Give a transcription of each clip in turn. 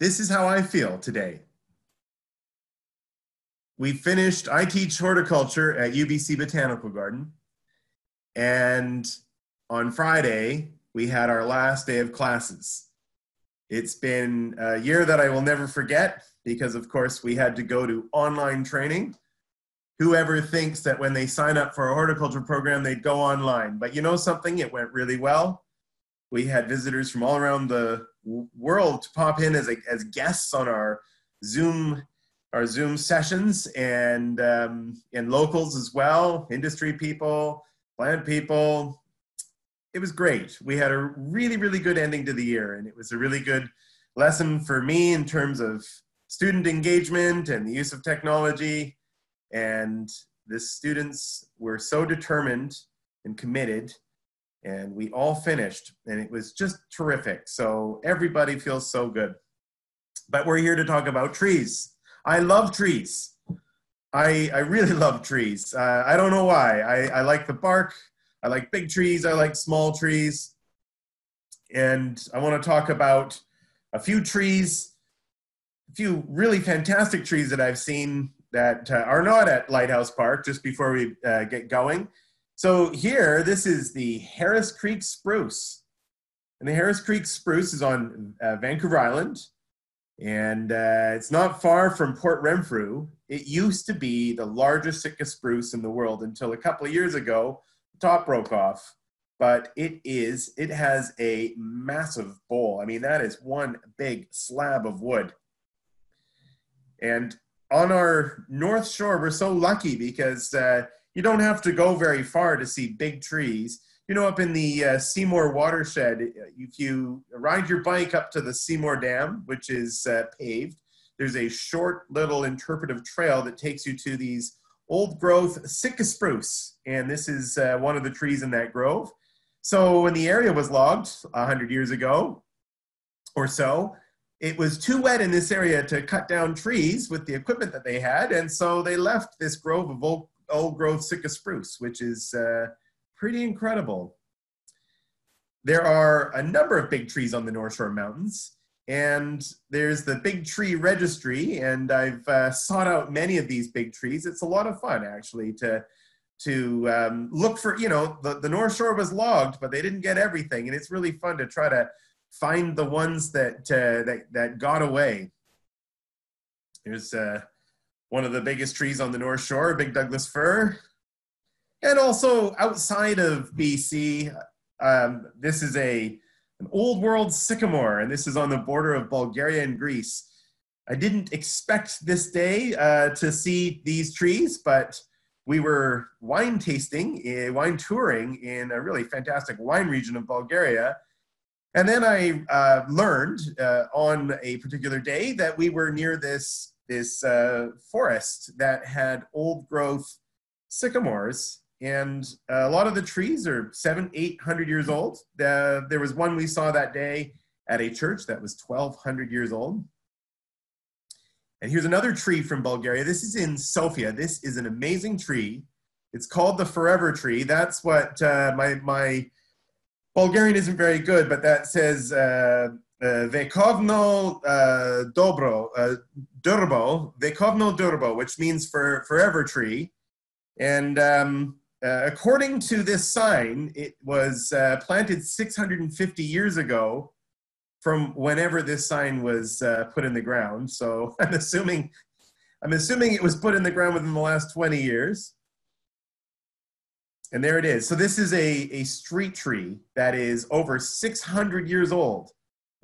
this is how I feel today. We finished, I teach horticulture at UBC Botanical Garden. And on Friday, we had our last day of classes. It's been a year that I will never forget because, of course, we had to go to online training. Whoever thinks that when they sign up for a horticulture program, they'd go online. But you know something? It went really well. We had visitors from all around the world to pop in as, a, as guests on our Zoom our Zoom sessions and um, and locals as well, industry people, plant people, it was great. We had a really, really good ending to the year, and it was a really good lesson for me in terms of student engagement and the use of technology. And the students were so determined and committed, and we all finished, and it was just terrific. So everybody feels so good. But we're here to talk about trees. I love trees. I, I really love trees. Uh, I don't know why. I, I like the bark. I like big trees, I like small trees. And I want to talk about a few trees, a few really fantastic trees that I've seen that uh, are not at Lighthouse Park just before we uh, get going. So here, this is the Harris Creek spruce. And the Harris Creek spruce is on uh, Vancouver Island. And uh, it's not far from Port Renfrew. It used to be the largest Sitka spruce in the world until a couple of years ago the top broke off, but it is, it has a massive bole. I mean, that is one big slab of wood. And on our North Shore, we're so lucky because uh, you don't have to go very far to see big trees. You know, up in the uh, Seymour watershed, if you ride your bike up to the Seymour Dam, which is uh, paved, there's a short little interpretive trail that takes you to these old growth Sitka spruce, and this is uh, one of the trees in that grove. So when the area was logged 100 years ago or so, it was too wet in this area to cut down trees with the equipment that they had, and so they left this grove of old, old growth Sitka spruce, which is uh, pretty incredible. There are a number of big trees on the North Shore Mountains, and there's the big tree registry and i've uh, sought out many of these big trees it's a lot of fun actually to to um, look for you know the, the north shore was logged but they didn't get everything and it's really fun to try to find the ones that uh, that, that got away There's uh, one of the biggest trees on the north shore big douglas fir and also outside of bc um, this is a an old world sycamore, and this is on the border of Bulgaria and Greece. I didn't expect this day uh, to see these trees, but we were wine tasting, uh, wine touring in a really fantastic wine region of Bulgaria. And then I uh, learned uh, on a particular day that we were near this, this uh, forest that had old growth sycamores and a lot of the trees are seven, eight hundred years old. The, there was one we saw that day at a church that was 1,200 years old. And here's another tree from Bulgaria. This is in Sofia. This is an amazing tree. It's called the Forever Tree. That's what uh, my, my Bulgarian isn't very good, but that says uh, uh, Vekovno uh, Dobro, uh, Durbo, Vekovno Durbo, which means for forever tree. And um, uh, according to this sign, it was planted 650 years ago from whenever this sign was put in the ground. So I'm assuming, I'm assuming it was put in the ground within the last 20 years. And there it is. So this is a, a street tree that is over 600 years old.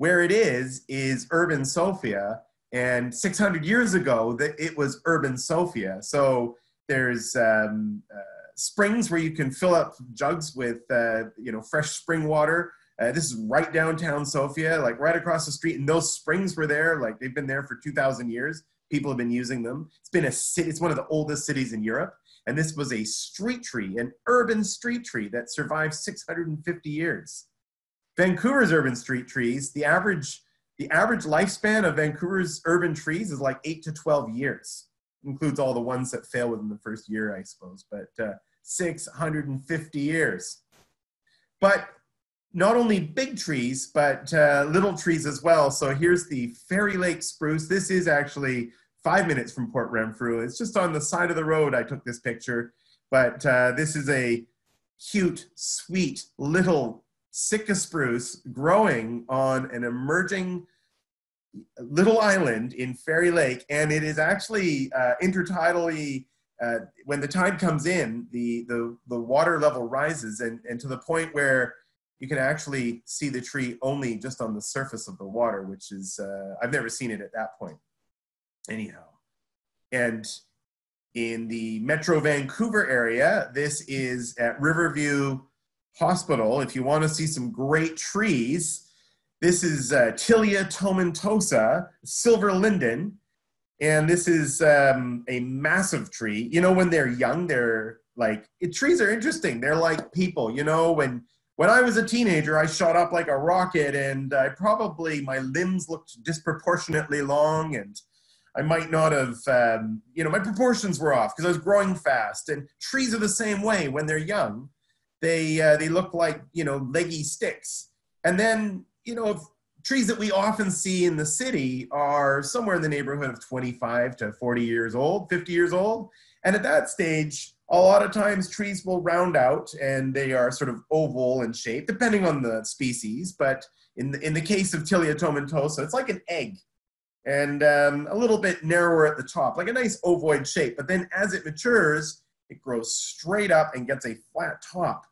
Where it is, is urban Sofia. And 600 years ago, that it was urban Sofia. So there's um, uh, springs where you can fill up jugs with uh, you know fresh spring water. Uh, this is right downtown Sofia, like right across the street, and those springs were there. Like they've been there for two thousand years. People have been using them. It's been a city. It's one of the oldest cities in Europe, and this was a street tree, an urban street tree that survived 650 years. Vancouver's urban street trees, the average the average lifespan of Vancouver's urban trees is like eight to 12 years. Includes all the ones that fail within the first year, I suppose. But uh, 650 years. But not only big trees, but uh, little trees as well. So here's the Fairy Lake spruce. This is actually five minutes from Port Renfrew. It's just on the side of the road I took this picture. But uh, this is a cute, sweet little Sitka spruce growing on an emerging little island in Fairy Lake. And it is actually uh, intertidally uh, when the tide comes in, the, the, the water level rises and, and to the point where you can actually see the tree only just on the surface of the water, which is, uh, I've never seen it at that point. Anyhow. And in the Metro Vancouver area, this is at Riverview Hospital. If you want to see some great trees, this is uh, Tilia tomentosa, silver linden. And this is um, a massive tree. You know, when they're young, they're like, it, trees are interesting. They're like people. You know, when when I was a teenager, I shot up like a rocket, and I probably my limbs looked disproportionately long, and I might not have, um, you know, my proportions were off because I was growing fast. And trees are the same way when they're young; they uh, they look like you know leggy sticks, and then you know trees that we often see in the city are somewhere in the neighborhood of 25 to 40 years old, 50 years old, and at that stage a lot of times trees will round out and they are sort of oval in shape, depending on the species. But in the, in the case of Tilia tomentosa, it's like an egg and um, a little bit narrower at the top, like a nice ovoid shape. But then as it matures, it grows straight up and gets a flat top,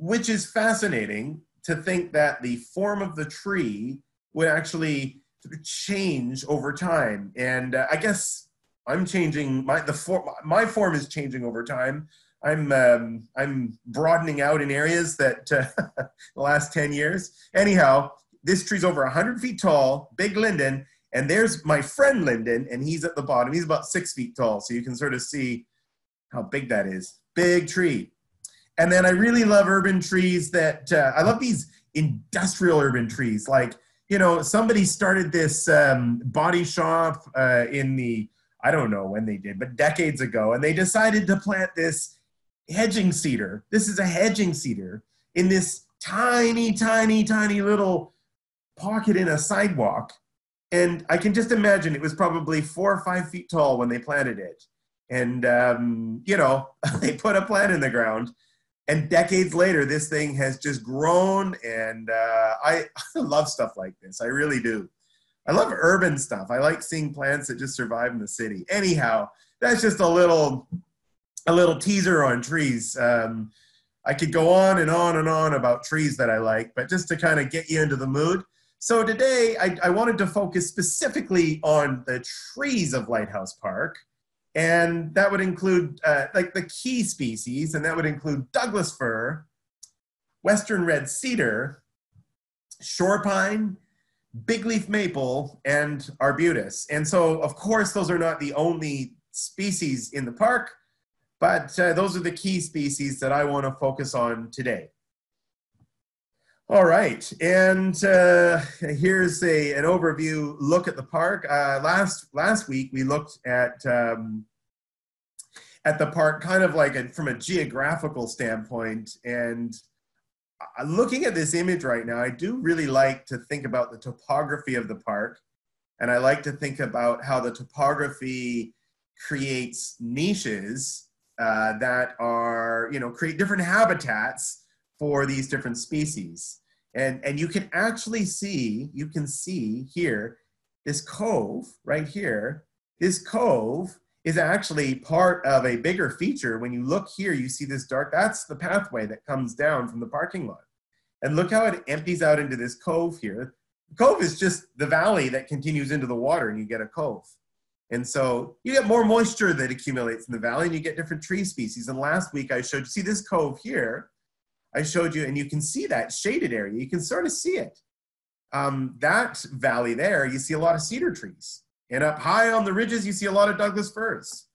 which is fascinating to think that the form of the tree would actually change over time. And uh, I guess I'm changing my the form. My form is changing over time. I'm um, I'm broadening out in areas that uh, the last ten years. Anyhow, this tree's over hundred feet tall, big linden, and there's my friend Linden, and he's at the bottom. He's about six feet tall, so you can sort of see how big that is. Big tree. And then I really love urban trees that uh, I love these industrial urban trees. Like you know, somebody started this um, body shop uh, in the I don't know when they did, but decades ago. And they decided to plant this hedging cedar. This is a hedging cedar in this tiny, tiny, tiny little pocket in a sidewalk. And I can just imagine it was probably four or five feet tall when they planted it. And, um, you know, they put a plant in the ground. And decades later, this thing has just grown. And uh, I, I love stuff like this. I really do. I love urban stuff. I like seeing plants that just survive in the city. Anyhow, that's just a little a little teaser on trees. Um, I could go on and on and on about trees that I like, but just to kind of get you into the mood. So today I, I wanted to focus specifically on the trees of Lighthouse Park. And that would include uh, like the key species, and that would include Douglas fir, western red cedar, shore pine, big leaf maple, and arbutus. And so, of course, those are not the only species in the park, but uh, those are the key species that I want to focus on today. All right, and uh, here's a, an overview look at the park. Uh, last, last week, we looked at, um, at the park kind of like a, from a geographical standpoint, and looking at this image right now, I do really like to think about the topography of the park. And I like to think about how the topography creates niches uh, that are, you know, create different habitats for these different species. And, and you can actually see, you can see here, this cove right here, this cove is actually part of a bigger feature. When you look here, you see this dark, that's the pathway that comes down from the parking lot. And look how it empties out into this cove here. The cove is just the valley that continues into the water and you get a cove. And so you get more moisture that accumulates in the valley and you get different tree species. And last week I showed you, see this cove here, I showed you, and you can see that shaded area. You can sort of see it. Um, that valley there, you see a lot of cedar trees. And up high on the ridges, you see a lot of Douglas firs.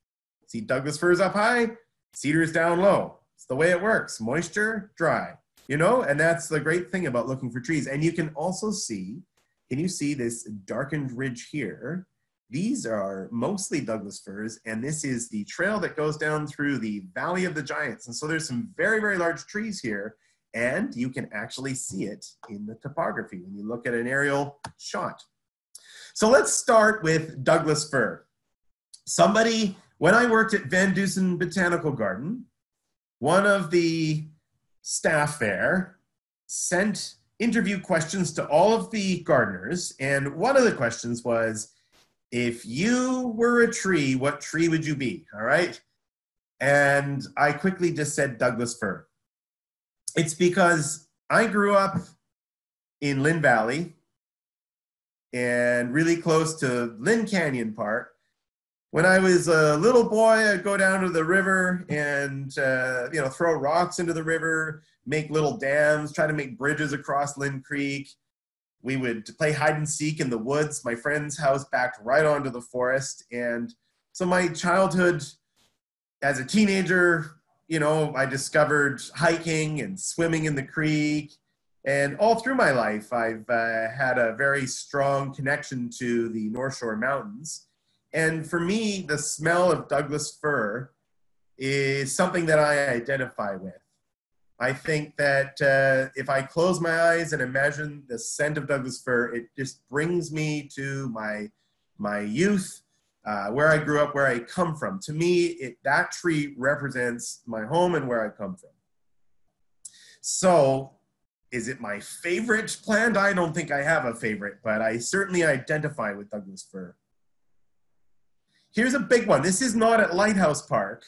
See Douglas firs up high, cedars down low. It's the way it works. Moisture, dry. You know, and that's the great thing about looking for trees. And you can also see, can you see this darkened ridge here? These are mostly Douglas firs, and this is the trail that goes down through the Valley of the Giants. And so there's some very, very large trees here. and you can actually see it in the topography when you look at an aerial shot. So let's start with Douglas fir. Somebody, when I worked at VanDusen Botanical Garden, one of the staff there sent interview questions to all of the gardeners, and one of the questions was, if you were a tree, what tree would you be? All right. And I quickly just said Douglas fir. It's because I grew up in Lynn Valley and really close to Lynn Canyon Park. When I was a little boy, I'd go down to the river and uh, you know throw rocks into the river, make little dams, try to make bridges across Lynn Creek. We would play hide and seek in the woods. My friend's house backed right onto the forest, and so my childhood as a teenager, you know, I discovered hiking and swimming in the creek. And all through my life, I've uh, had a very strong connection to the North Shore Mountains. And for me, the smell of Douglas fir is something that I identify with. I think that uh, if I close my eyes and imagine the scent of Douglas fir, it just brings me to my my youth, uh, where I grew up, where I come from. To me, it, that tree represents my home and where I come from. So, is it my favorite plant? I don't think I have a favorite, but I certainly identify with Douglas fir. Here's a big one. This is not at Lighthouse Park,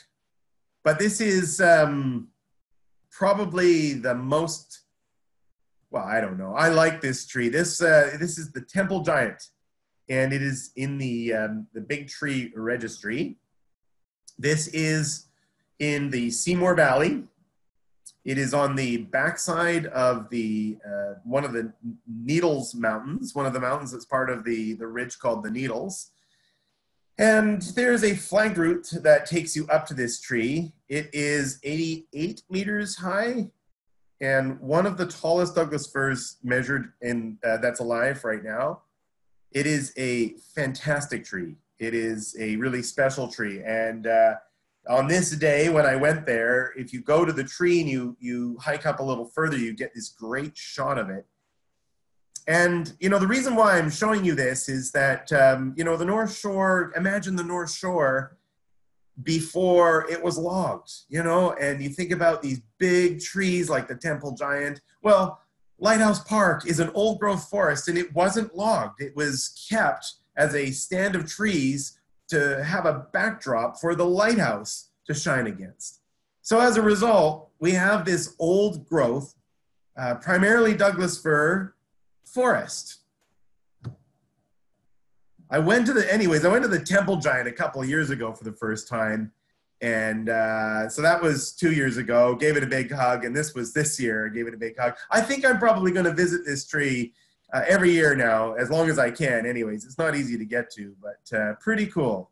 but this is um, probably the most. Well, I don't know. I like this tree. This uh, this is the Temple Giant and it is in the, um, the Big Tree Registry. This is in the Seymour Valley. It is on the backside of the uh, one of the Needles Mountains, one of the mountains that's part of the, the ridge called the Needles. And there's a flank route that takes you up to this tree. It is 88 meters high and one of the tallest Douglas firs measured in uh, that's alive right now. It is a fantastic tree. It is a really special tree. And uh, on this day when I went there, if you go to the tree and you, you hike up a little further, you get this great shot of it. And, you know, the reason why I'm showing you this is that, um, you know, the North Shore, imagine the North Shore before it was logged, you know, and you think about these big trees like the Temple Giant. Well, Lighthouse Park is an old growth forest and it wasn't logged. It was kept as a stand of trees to have a backdrop for the lighthouse to shine against. So as a result, we have this old growth, uh, primarily Douglas fir forest. I went to the, anyways, I went to the Temple Giant a couple years ago for the first time and uh, so that was two years ago. Gave it a big hug, and this was this year. Gave it a big hug. I think I'm probably going to visit this tree uh, every year now, as long as I can. Anyways, it's not easy to get to, but uh, pretty cool.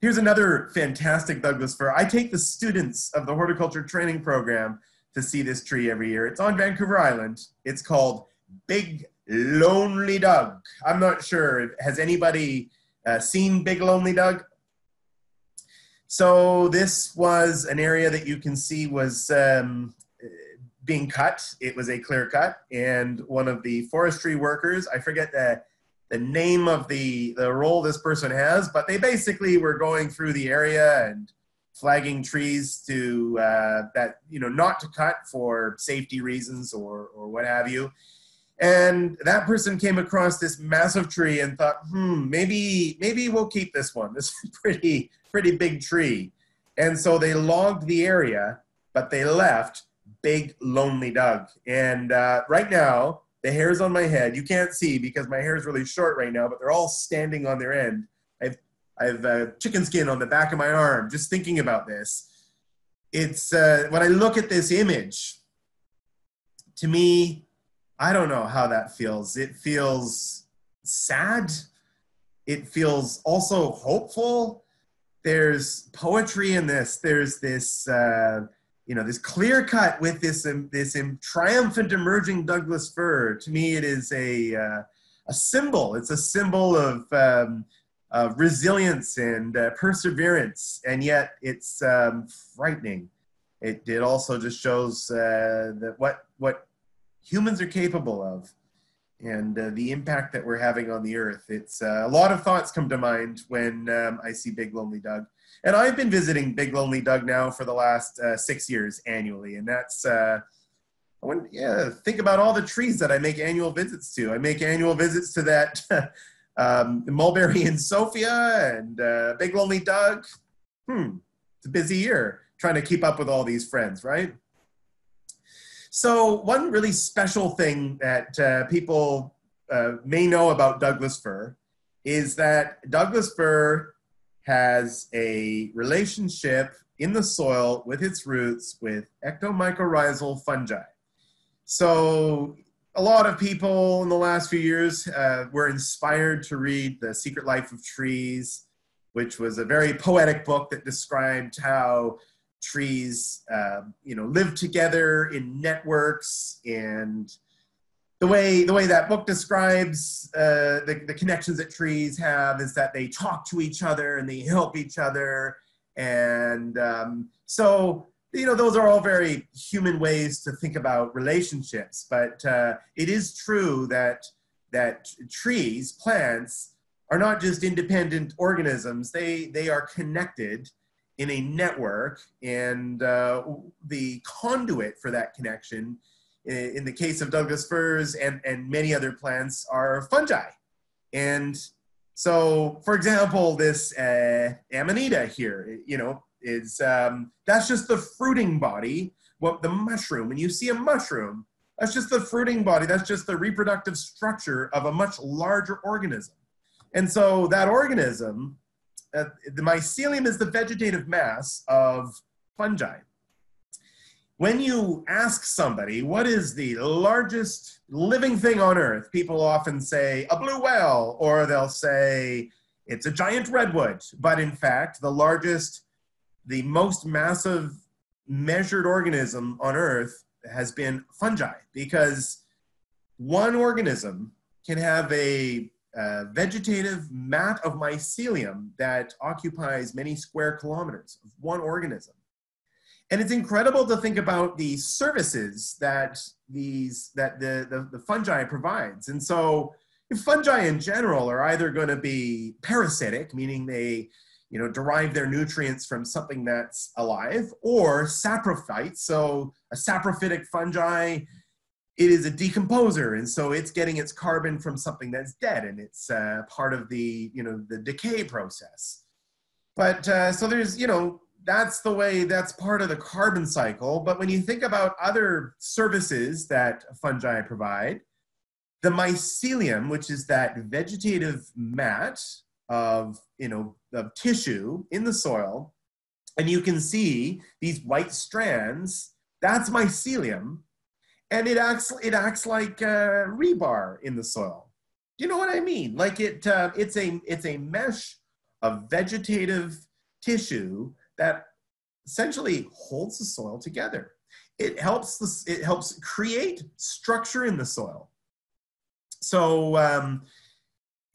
Here's another fantastic Douglas fir. I take the students of the horticulture training program to see this tree every year. It's on Vancouver Island. It's called Big Lonely Doug. I'm not sure. Has anybody uh, seen Big Lonely Doug? So this was an area that you can see was um, being cut. It was a clear cut, and one of the forestry workers, I forget the the name of the the role this person has, but they basically were going through the area and flagging trees to uh, that you know not to cut for safety reasons or or what have you. And that person came across this massive tree and thought, hmm, maybe maybe we'll keep this one. This is pretty pretty big tree. And so they logged the area, but they left Big Lonely Doug. And uh, right now, the hairs on my head, you can't see because my hair is really short right now, but they're all standing on their end. I've, I've uh, chicken skin on the back of my arm just thinking about this. It's uh, when I look at this image, to me, I don't know how that feels. It feels sad. It feels also hopeful there's poetry in this. There's this, uh, you know, this clear cut with this um, this um, triumphant emerging Douglas fir. To me, it is a uh, a symbol. It's a symbol of, um, resilience and uh, perseverance, and yet it's um, frightening. it, it also just shows uh, that what what humans are capable of and uh, the impact that we're having on the earth. It's uh, a lot of thoughts come to mind when um, I see Big Lonely Doug. And I've been visiting Big Lonely Doug now for the last uh, six years annually, and that's uh, I want yeah think about all the trees that I make annual visits to. I make annual visits to that um, mulberry and Sofia and uh, Big Lonely Doug. Hmm, it's a busy year trying to keep up with all these friends, right? So one really special thing that uh, people uh, may know about Douglas fir is that Douglas fir has a relationship in the soil with its roots with ectomycorrhizal fungi. So a lot of people in the last few years uh, were inspired to read The Secret Life of Trees, which was a very poetic book that described how trees, uh, you know, live together in networks and the way the way that book describes uh, the, the connections that trees have is that they talk to each other and they help each other. And um, so you know those are all very human ways to think about relationships. But uh, it is true that that trees plants are not just independent organisms. They they are connected in a network and uh, the conduit for that connection in the case of Douglas firs and, and many other plants are fungi. And so, for example, this uh, Amanita here, you know, is um, that's just the fruiting body, what the mushroom. When you see a mushroom, that's just the fruiting body. That's just the reproductive structure of a much larger organism. And so that organism, uh, the mycelium is the vegetative mass of fungi when you ask somebody what is the largest living thing on earth, people often say a blue whale, or they'll say it's a giant redwood. But in fact, the largest, the most massive measured organism on earth has been fungi because one organism can have a vegetative mat of mycelium that occupies many square kilometers of one organism. And it's incredible to think about the services that these that the, the, the fungi provides. And so fungi in general are either going to be parasitic, meaning they you know, derive their nutrients from something that's alive, or saprophyte. So a saprophytic fungi, it is a decomposer, and so it's getting its carbon from something that's dead, and it's uh, part of the you know the decay process. But uh, so there's you know that's the way that's part of the carbon cycle but when you think about other services that fungi provide the mycelium which is that vegetative mat of you know of tissue in the soil and you can see these white strands that's mycelium and it acts it acts like uh, rebar in the soil Do you know what i mean like it uh, it's a it's a mesh of vegetative tissue that essentially holds the soil together. It helps this, it helps create structure in the soil. So, um,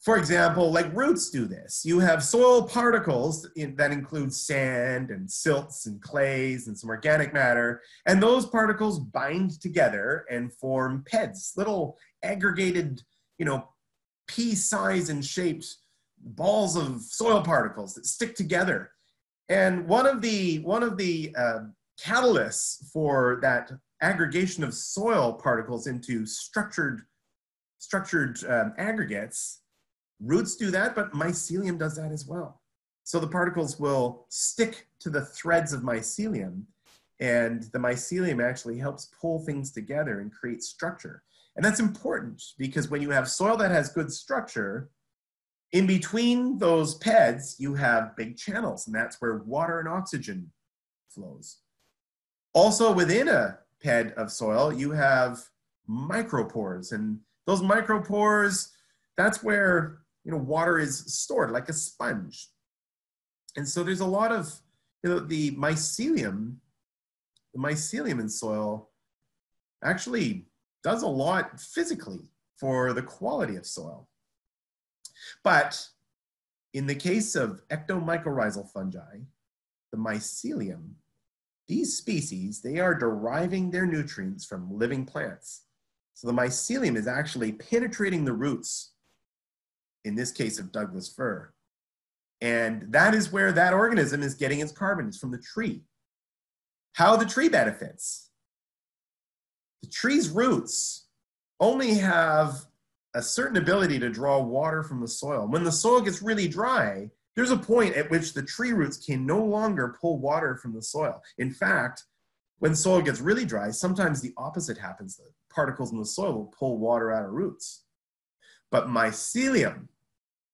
for example, like roots do this. You have soil particles in, that include sand and silts and clays and some organic matter, and those particles bind together and form PEDs, little aggregated, you know, pea size and shaped balls of soil particles that stick together and one of the one of the uh, catalysts for that aggregation of soil particles into structured structured um, aggregates, roots do that, but mycelium does that as well. So the particles will stick to the threads of mycelium, and the mycelium actually helps pull things together and create structure. And that's important because when you have soil that has good structure, in between those PEDs, you have big channels, and that's where water and oxygen flows. Also, within a PED of soil, you have micropores, and those micropores, that's where you know water is stored like a sponge. And so there's a lot of you know the mycelium, the mycelium in soil actually does a lot physically for the quality of soil. But in the case of ectomycorrhizal fungi, the mycelium these species, they are deriving their nutrients from living plants. So the mycelium is actually penetrating the roots, in this case of Douglas fir. And that is where that organism is getting its carbon, is from the tree. How the tree benefits. The tree's roots only have a certain ability to draw water from the soil. When the soil gets really dry, there's a point at which the tree roots can no longer pull water from the soil. In fact, when soil gets really dry, sometimes the opposite happens. The particles in the soil will pull water out of roots. But mycelium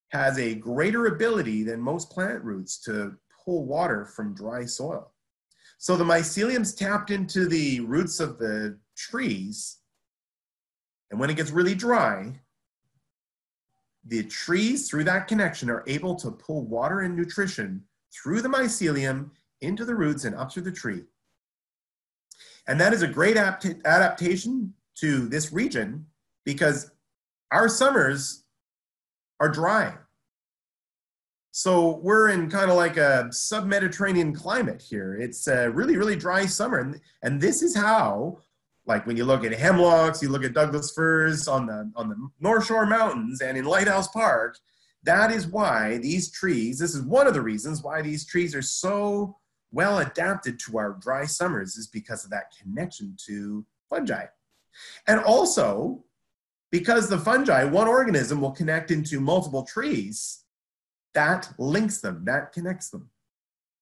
has a greater ability than most plant roots to pull water from dry soil. So the mycelium's tapped into the roots of the trees, and when it gets really dry, the trees, through that connection, are able to pull water and nutrition through the mycelium into the roots and up through the tree. And that is a great adaptation to this region because our summers are dry. So we're in kind of like a sub-Mediterranean climate here. It's a really, really dry summer. And, and this is how like when you look at hemlocks, you look at Douglas firs on the on the North Shore Mountains and in Lighthouse Park. That is why these trees. This is one of the reasons why these trees are so well adapted to our dry summers is because of that connection to fungi, and also because the fungi, one organism will connect into multiple trees. That links them. That connects them.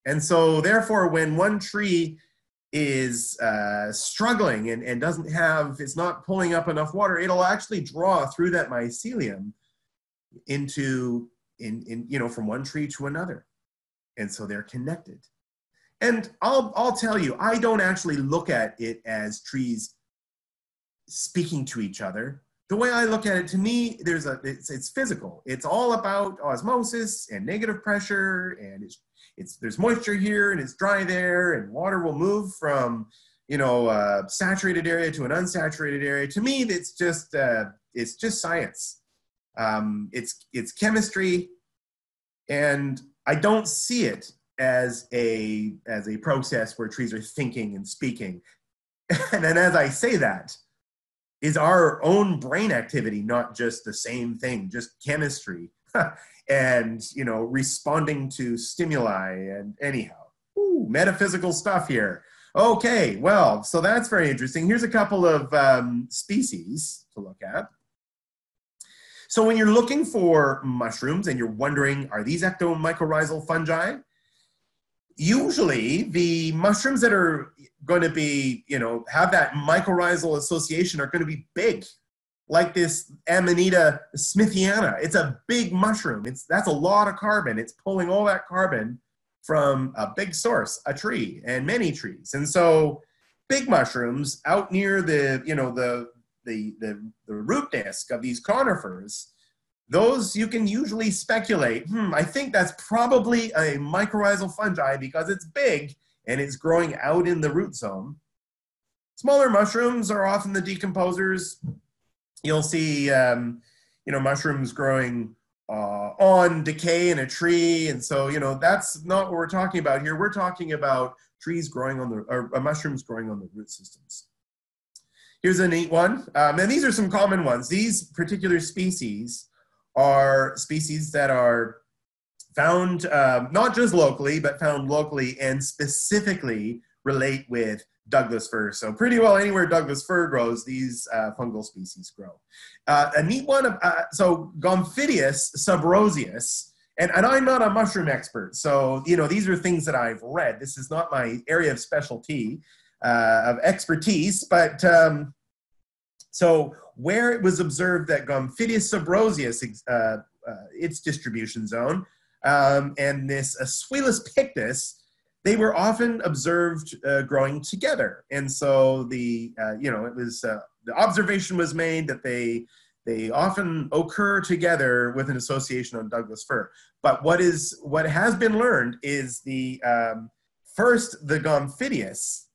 And so, therefore, when one tree is uh, struggling and, and doesn't have, it's not pulling up enough water, it'll actually draw through that mycelium into, in, in, you know, from one tree to another. And so they're connected. And I'll, I'll tell you, I don't actually look at it as trees speaking to each other. The way I look at it, to me, there's a, it's, it's physical. It's all about osmosis and negative pressure and it's it's there's moisture here and it's dry there, and water will move from you know uh, saturated area to an unsaturated area. To me, it's just uh, it's just science. Um, it's it's chemistry, and I don't see it as a as a process where trees are thinking and speaking. and then as I say that, is our own brain activity not just the same thing, just chemistry? and you know responding to stimuli and anyhow. Ooh, metaphysical stuff here. Okay well so that's very interesting. Here's a couple of um, species to look at. So when you're looking for mushrooms and you're wondering are these ectomycorrhizal fungi? Usually the mushrooms that are going to be you know have that mycorrhizal association are going to be big like this Amanita smithiana. It's a big mushroom. It's that's a lot of carbon. It's pulling all that carbon from a big source, a tree, and many trees. And so big mushrooms out near the, you know, the the the, the root disc of these conifers, those you can usually speculate, hmm, I think that's probably a mycorrhizal fungi because it's big and it's growing out in the root zone. Smaller mushrooms are often the decomposers. You'll see um, you know mushrooms growing uh, on decay in a tree. And so you know that's not what we're talking about here. We're talking about trees growing on the or uh, mushrooms growing on the root systems. Here's a neat one. Um, and these are some common ones. These particular species are species that are found um, not just locally but found locally and specifically relate with Douglas fir. So pretty well anywhere Douglas fir grows, these uh, fungal species grow. Uh, a neat one, of, uh, so Gomphidius subroseus, and, and I'm not a mushroom expert, so you know these are things that I've read. This is not my area of specialty, uh, of expertise, but um, so where it was observed that Gomphidius subroseus, uh, uh, its distribution zone, um, and this Aspuilus pictus, they were often observed uh, growing together. And so the, uh, you know, it was, uh, the observation was made that they, they often occur together with an association on Douglas fir. But what is, what has been learned is the, um, first, the Gomphidius,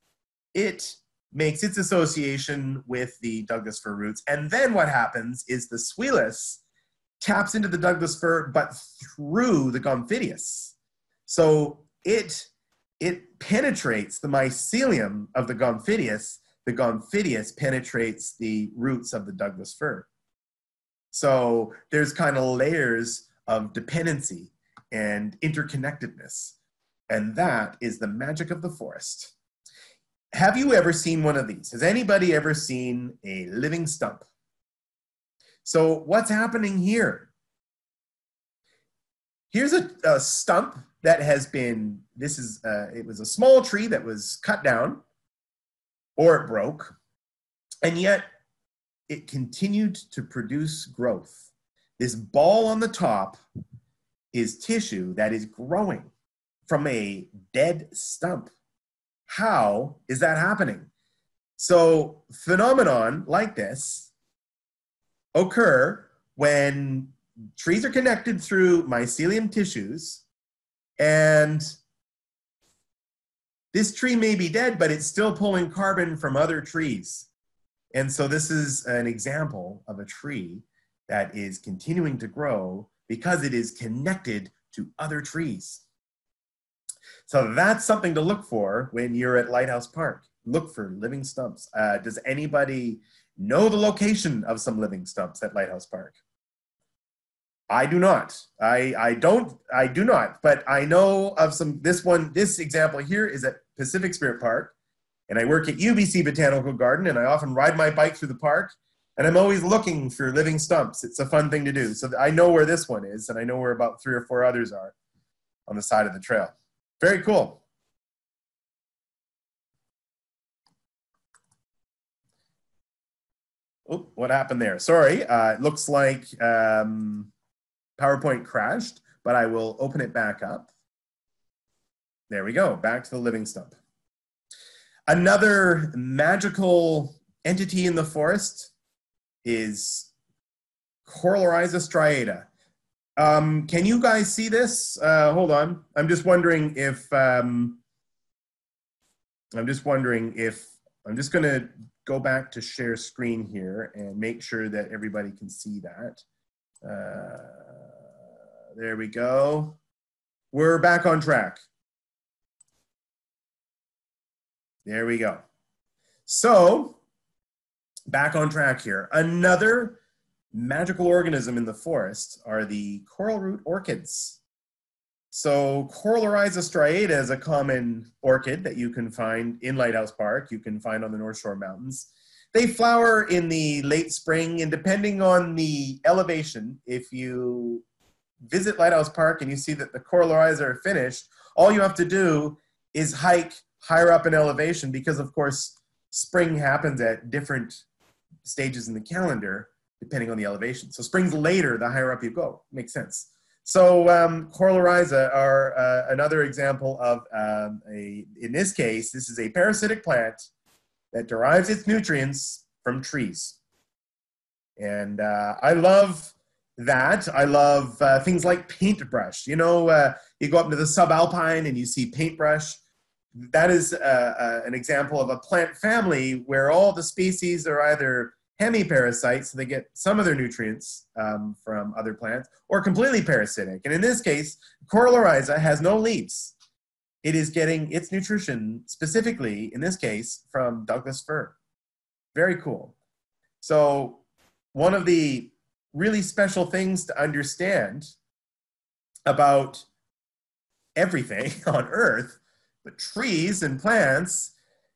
it makes its association with the Douglas fir roots. And then what happens is the Aspuilus taps into the Douglas fir, but through the Gomphidius. So it it penetrates the mycelium of the Gomphidius. The Gomphidius penetrates the roots of the Douglas fir. So there's kind of layers of dependency and interconnectedness. And that is the magic of the forest. Have you ever seen one of these? Has anybody ever seen a living stump? So what's happening here? Here's a, a stump that has been, this is, uh, it was a small tree that was cut down or it broke, and yet it continued to produce growth. This ball on the top is tissue that is growing from a dead stump. How is that happening? So, phenomenon like this occur when trees are connected through mycelium tissues and this tree may be dead, but it's still pulling carbon from other trees. And so this is an example of a tree that is continuing to grow because it is connected to other trees. So that's something to look for when you're at Lighthouse Park. Look for living stumps. Uh, does anybody know the location of some living stumps at Lighthouse Park? I do not. I, I don't. I do not. But I know of some. This one. This example here is at Pacific Spirit Park, and I work at UBC Botanical Garden, and I often ride my bike through the park, and I'm always looking for living stumps. It's a fun thing to do. So I know where this one is, and I know where about three or four others are on the side of the trail. Very cool. Oh, what happened there? Sorry. Uh, it looks like. Um, PowerPoint crashed, but I will open it back up. There we go, back to the living stump. Another magical entity in the forest is Corallorhiza striata. Um, can you guys see this? Uh, hold on. I'm just wondering if, um, I'm just wondering if, I'm just gonna go back to share screen here and make sure that everybody can see that. Uh, there we go. We're back on track. There we go. So, back on track here. Another magical organism in the forest are the coral root orchids. So, Corallorhiza striata is a common orchid that you can find in Lighthouse Park. You can find on the North Shore Mountains. They flower in the late spring, and depending on the elevation, if you visit Lighthouse Park and you see that the Corallorhiza are finished, all you have to do is hike higher up in elevation because, of course, spring happens at different stages in the calendar depending on the elevation. So spring's later, the higher up you go. Makes sense. So um, Corallorhiza are uh, another example of um, a, in this case, this is a parasitic plant that derives its nutrients from trees. And uh, I love that. I love uh, things like paintbrush. You know, uh, you go up into the subalpine and you see paintbrush. That is uh, uh, an example of a plant family where all the species are either hemiparasites, so they get some of their nutrients um, from other plants, or completely parasitic. And in this case, Corallorhiza has no leaves. It is getting its nutrition specifically, in this case, from Douglas fir. Very cool. So one of the really special things to understand about everything on Earth, but trees and plants,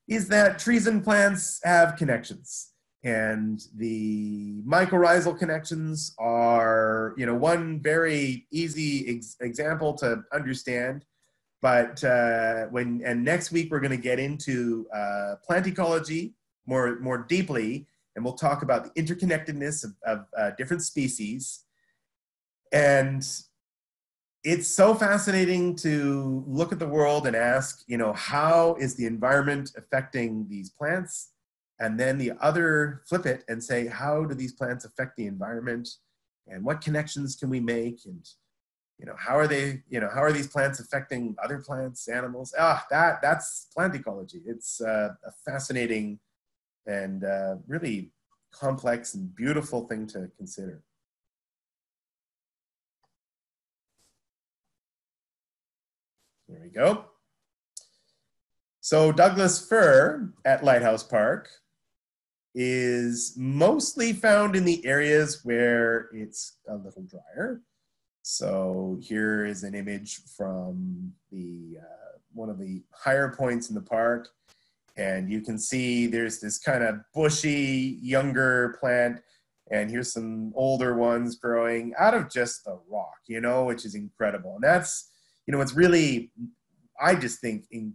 is that trees and plants have connections. And the mycorrhizal connections are, you know, one very easy ex- example to understand. But uh, when and next week we're going to get into uh, plant ecology more more deeply, and we'll talk about the interconnectedness of, of uh, different species. And it's so fascinating to look at the world and ask, you know, how is the environment affecting these plants? And then the other flip it and say, how do these plants affect the environment? And what connections can we make? And you know, how are they, you know, how are these plants affecting other plants, animals? Ah, that that's plant ecology. It's uh, a fascinating and uh, really complex and beautiful thing to consider. There we go. So Douglas fir at Lighthouse Park is mostly found in the areas where it's a little drier. So here is an image from the uh, one of the higher points in the park. And you can see there's this kind of bushy, younger plant. And here's some older ones growing out of just the rock, you know, which is incredible. And that's, you know, it's really, I just think, in,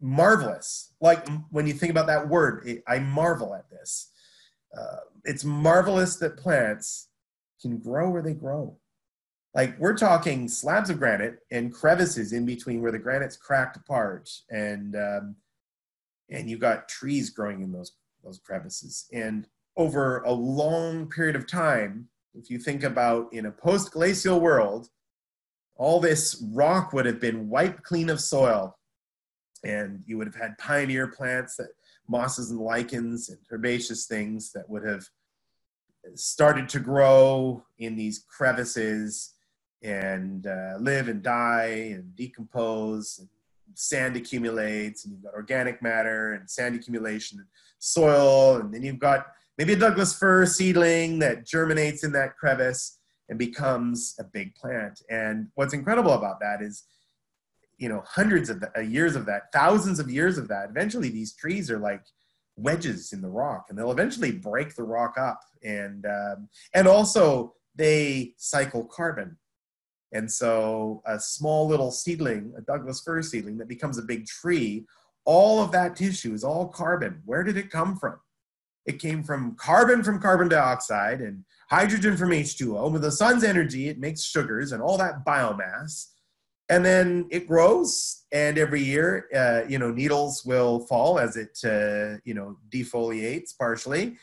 marvelous. Like when you think about that word, it, I marvel at this. Uh, it's marvelous that plants can grow where they grow. Like we're talking slabs of granite and crevices in between where the granite's cracked apart, and um, and you've got trees growing in those those crevices. And over a long period of time, if you think about in a post-glacial world, all this rock would have been wiped clean of soil and you would have had pioneer plants that mosses and lichens and herbaceous things that would have started to grow in these crevices and uh, live and die and decompose and sand accumulates and you've got organic matter and sand accumulation and soil. And then you've got maybe a douglas fir seedling that germinates in that crevice and becomes a big plant. And what's incredible about that is you know hundreds of the, uh, years of that thousands of years of that eventually these trees are like wedges in the rock and they'll eventually break the rock up and um, and also they cycle carbon. And so a small little seedling a douglas fir seedling that becomes a big tree all of that tissue is all carbon. Where did it come from? It came from carbon from carbon dioxide and hydrogen from h2o with the sun's energy it makes sugars and all that biomass and then it grows and every year uh, you know needles will fall as it uh, you know defoliates partially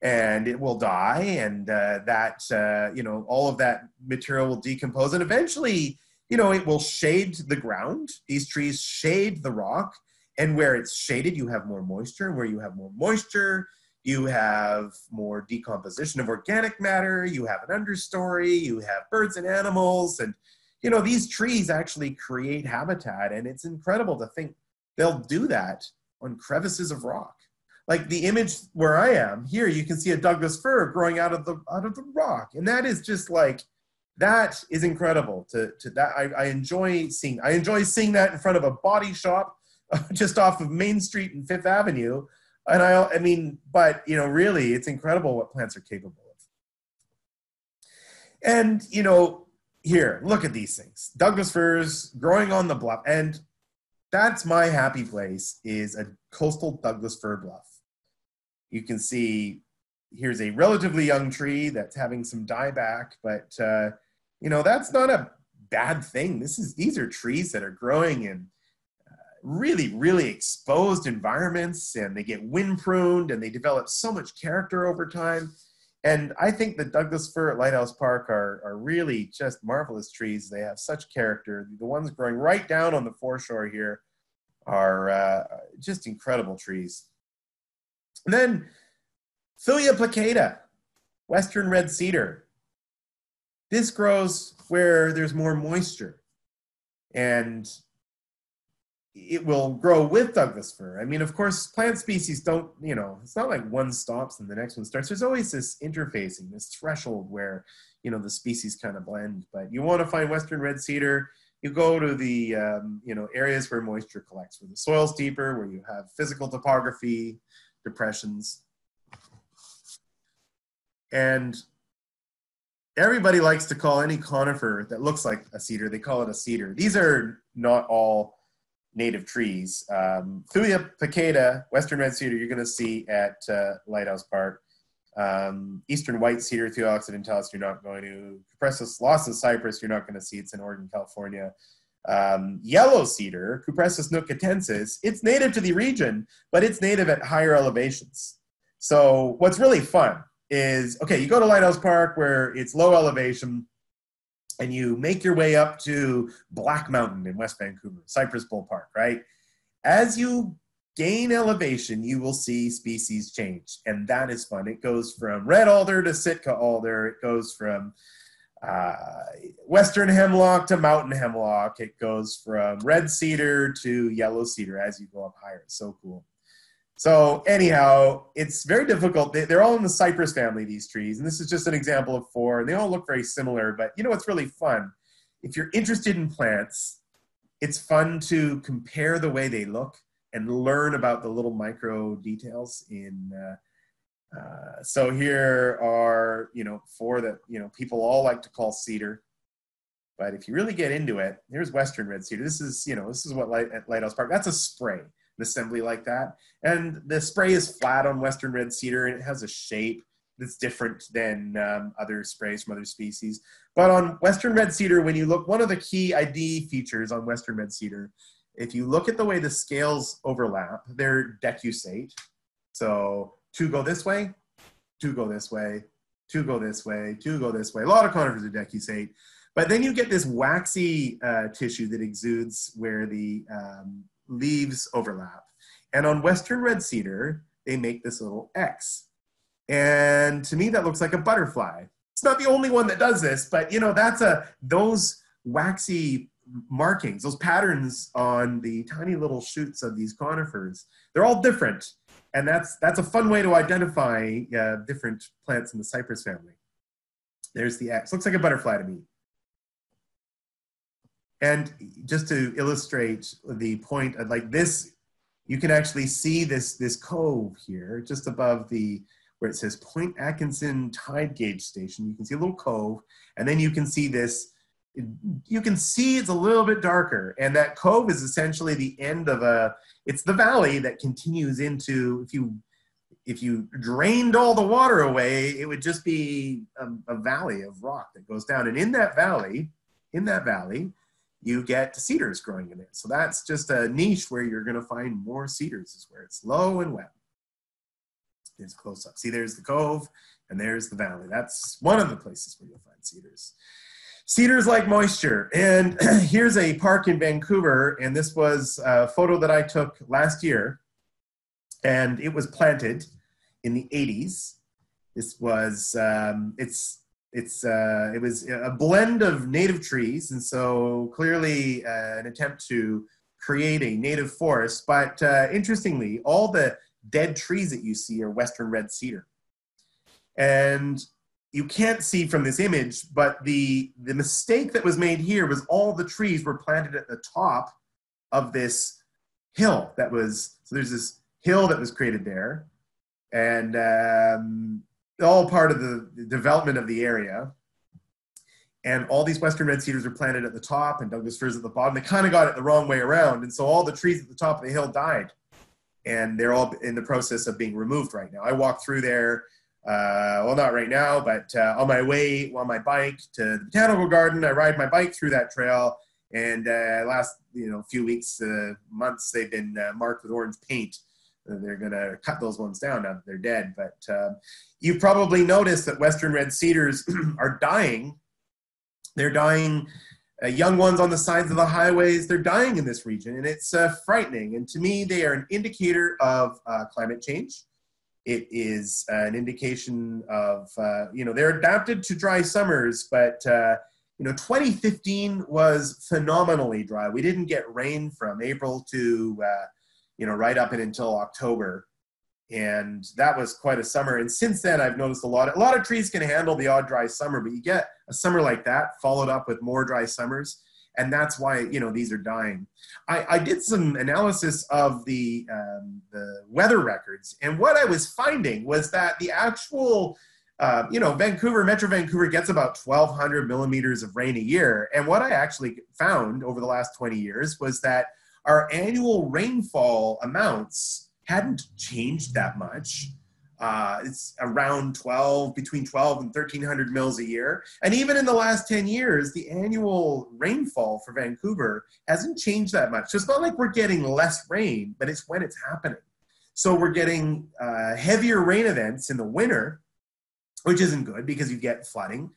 and it will die and uh, that uh, you know all of that material will decompose and eventually you know it will shade the ground. These trees shade the rock and where it's shaded you have more moisture. Where you have more moisture you have more decomposition of organic matter. You have an understory. You have birds and animals and you know, these trees actually create habitat, and it's incredible to think they'll do that on crevices of rock. Like the image where I am here, you can see a Douglas fir growing out of the out of the rock, and that is just like that is incredible. To to that, I, I enjoy seeing. I enjoy seeing that in front of a body shop, just off of Main Street and Fifth Avenue, and I I mean, but you know, really, it's incredible what plants are capable of. And you know, here, look at these things. Douglas firs growing on the bluff. And that's my happy place is a coastal Douglas fir bluff. You can see here's a relatively young tree that's having some dieback, but uh, you know, that's not a bad thing. This is these are trees that are growing in uh, really, really exposed environments and they get wind pruned and they develop so much character over time. And I think the Douglas fir at Lighthouse Park are, are really just marvelous trees. They have such character. The ones growing right down on the foreshore here are uh, just incredible trees. And then Thuja plicata, Western red cedar. This grows where there's more moisture. And it will grow with Douglas fir. I mean, of course, plant species don't, you know, it's not like one stops and the next one starts. There's always this interfacing, this threshold where, you know, the species kind of blend. But you want to find Western red cedar, you go to the, um, you know, areas where moisture collects, where the soil's deeper, where you have physical topography, depressions. And everybody likes to call any conifer that looks like a cedar, they call it a cedar. These are not all native trees. Um, Thuja plicata, western red cedar, you're going to see at uh, Lighthouse Park. Um, eastern white cedar, Thuja occidentalis, you're not going to. Cupressus lawson cypress, you're not going to see. It's in Oregon, California. Um, yellow cedar, Cupressus nootkatensis, it's native to the region, but it's native at higher elevations. So what's really fun is, okay, you go to Lighthouse Park where it's low elevation, and you make your way up to Black Mountain in West Vancouver, Cypress Bowl Park, right? As you gain elevation, you will see species change, and that is fun. It goes from red alder to Sitka alder. It goes from uh, western hemlock to mountain hemlock. It goes from red cedar to yellow cedar as you go up higher. It's so cool. So anyhow, it's very difficult. They, are all in the cypress family, these trees, and this is just an example of four. And they all look very similar, but you know what's really fun? If you're interested in plants, it's fun to compare the way they look and learn about the little micro details in uh, uh, so here are, you know, four that, you know, people all like to call cedar. But if you really get into it, here's Western red cedar. This is, you know, this is what Light, Lighthouse Park, that's a spray, an assembly like that. And the spray is flat on Western red cedar and it has a shape that's different than um, other sprays from other species. But on Western red cedar, when you look, one of the key ID features on Western red cedar, if you look at the way the scales overlap, they're decussate. So two go this way, two go this way, two go this way, two go this way. A lot of conifers are decussate. But then you get this waxy uh, tissue that exudes where the um, leaves overlap. And on Western red cedar, they make this little X. And to me, that looks like a butterfly. It's not the only one that does this, but you know, that's a, those waxy markings, those patterns on the tiny little shoots of these conifers, they're all different and that's that's a fun way to identify uh, different plants in the cypress family. There's the X. Looks like a butterfly to me. And just to illustrate the point, like this, you can actually see this this cove here, just above the where it says Point Atkinson Tide Gauge Station. You can see a little cove, and then you can see this. You can see it's a little bit darker, and that cove is essentially the end of a it's the valley that continues into if you if you drained all the water away it would just be a, a, valley of rock that goes down and in that valley in that valley you get cedars growing in it so that's just a niche where you're going to find more cedars is where it's low and wet it's close up. See there's the cove and there's the valley. That's one of the places where you'll find cedars. Cedars like moisture. And here's a park in Vancouver, and this was a photo that I took last year, and it was planted in the 80s. This was, um, it's, it's, uh, it was a blend of native trees, and so clearly uh, an attempt to create a native forest. But uh, interestingly, all the dead trees that you see are Western red cedar. And you can't see from this image, but the, the mistake that was made here was all the trees were planted at the top of this hill that was, so there's this hill that was created there and um, all part of the, development of the area. And all these Western red cedars are planted at the top and Douglas firs at the bottom. They kind of got it the wrong way around. And so all the trees at the top of the hill died. And they're all in the process of being removed right now. I walked through there uh, well, not right now, but uh, on my way on my bike to the botanical garden, I ride my bike through that trail. And uh, last, you know, few weeks, uh, months, they've been uh, marked with orange paint. Uh, they're going to cut those ones down now that they're dead. But um, you probably noticed that western red cedars are dying. They're dying. young ones on the sides of the highways, they're dying in this region, and it's frightening. And to me, they are an indicator of climate change it is an indication of, uh, you know, they're adapted to dry summers, but, uh, you know, 2015 was phenomenally dry. We didn't get rain from April to, uh, you know, right up and until October. And that was quite a summer. And since then, I've noticed a lot. A lot of trees can handle the odd dry summer, but you get a summer like that followed up with more dry summers and that's why you know these are dying. I, I did some analysis of the um, the weather records, and what I was finding was that the actual uh, you know, Vancouver, Metro Vancouver gets about 1,200 millimeters of rain a year. And what I actually found over the last 20 years was that our annual rainfall amounts hadn't changed that much. Uh, it's around 12, between 12 and 1300 mils a year. And even in the last 10 years, the annual rainfall for Vancouver hasn't changed that much. So it's not like we're getting less rain, but it's when it's happening. So we're getting uh, heavier rain events in the winter, which isn't good because you get flooding.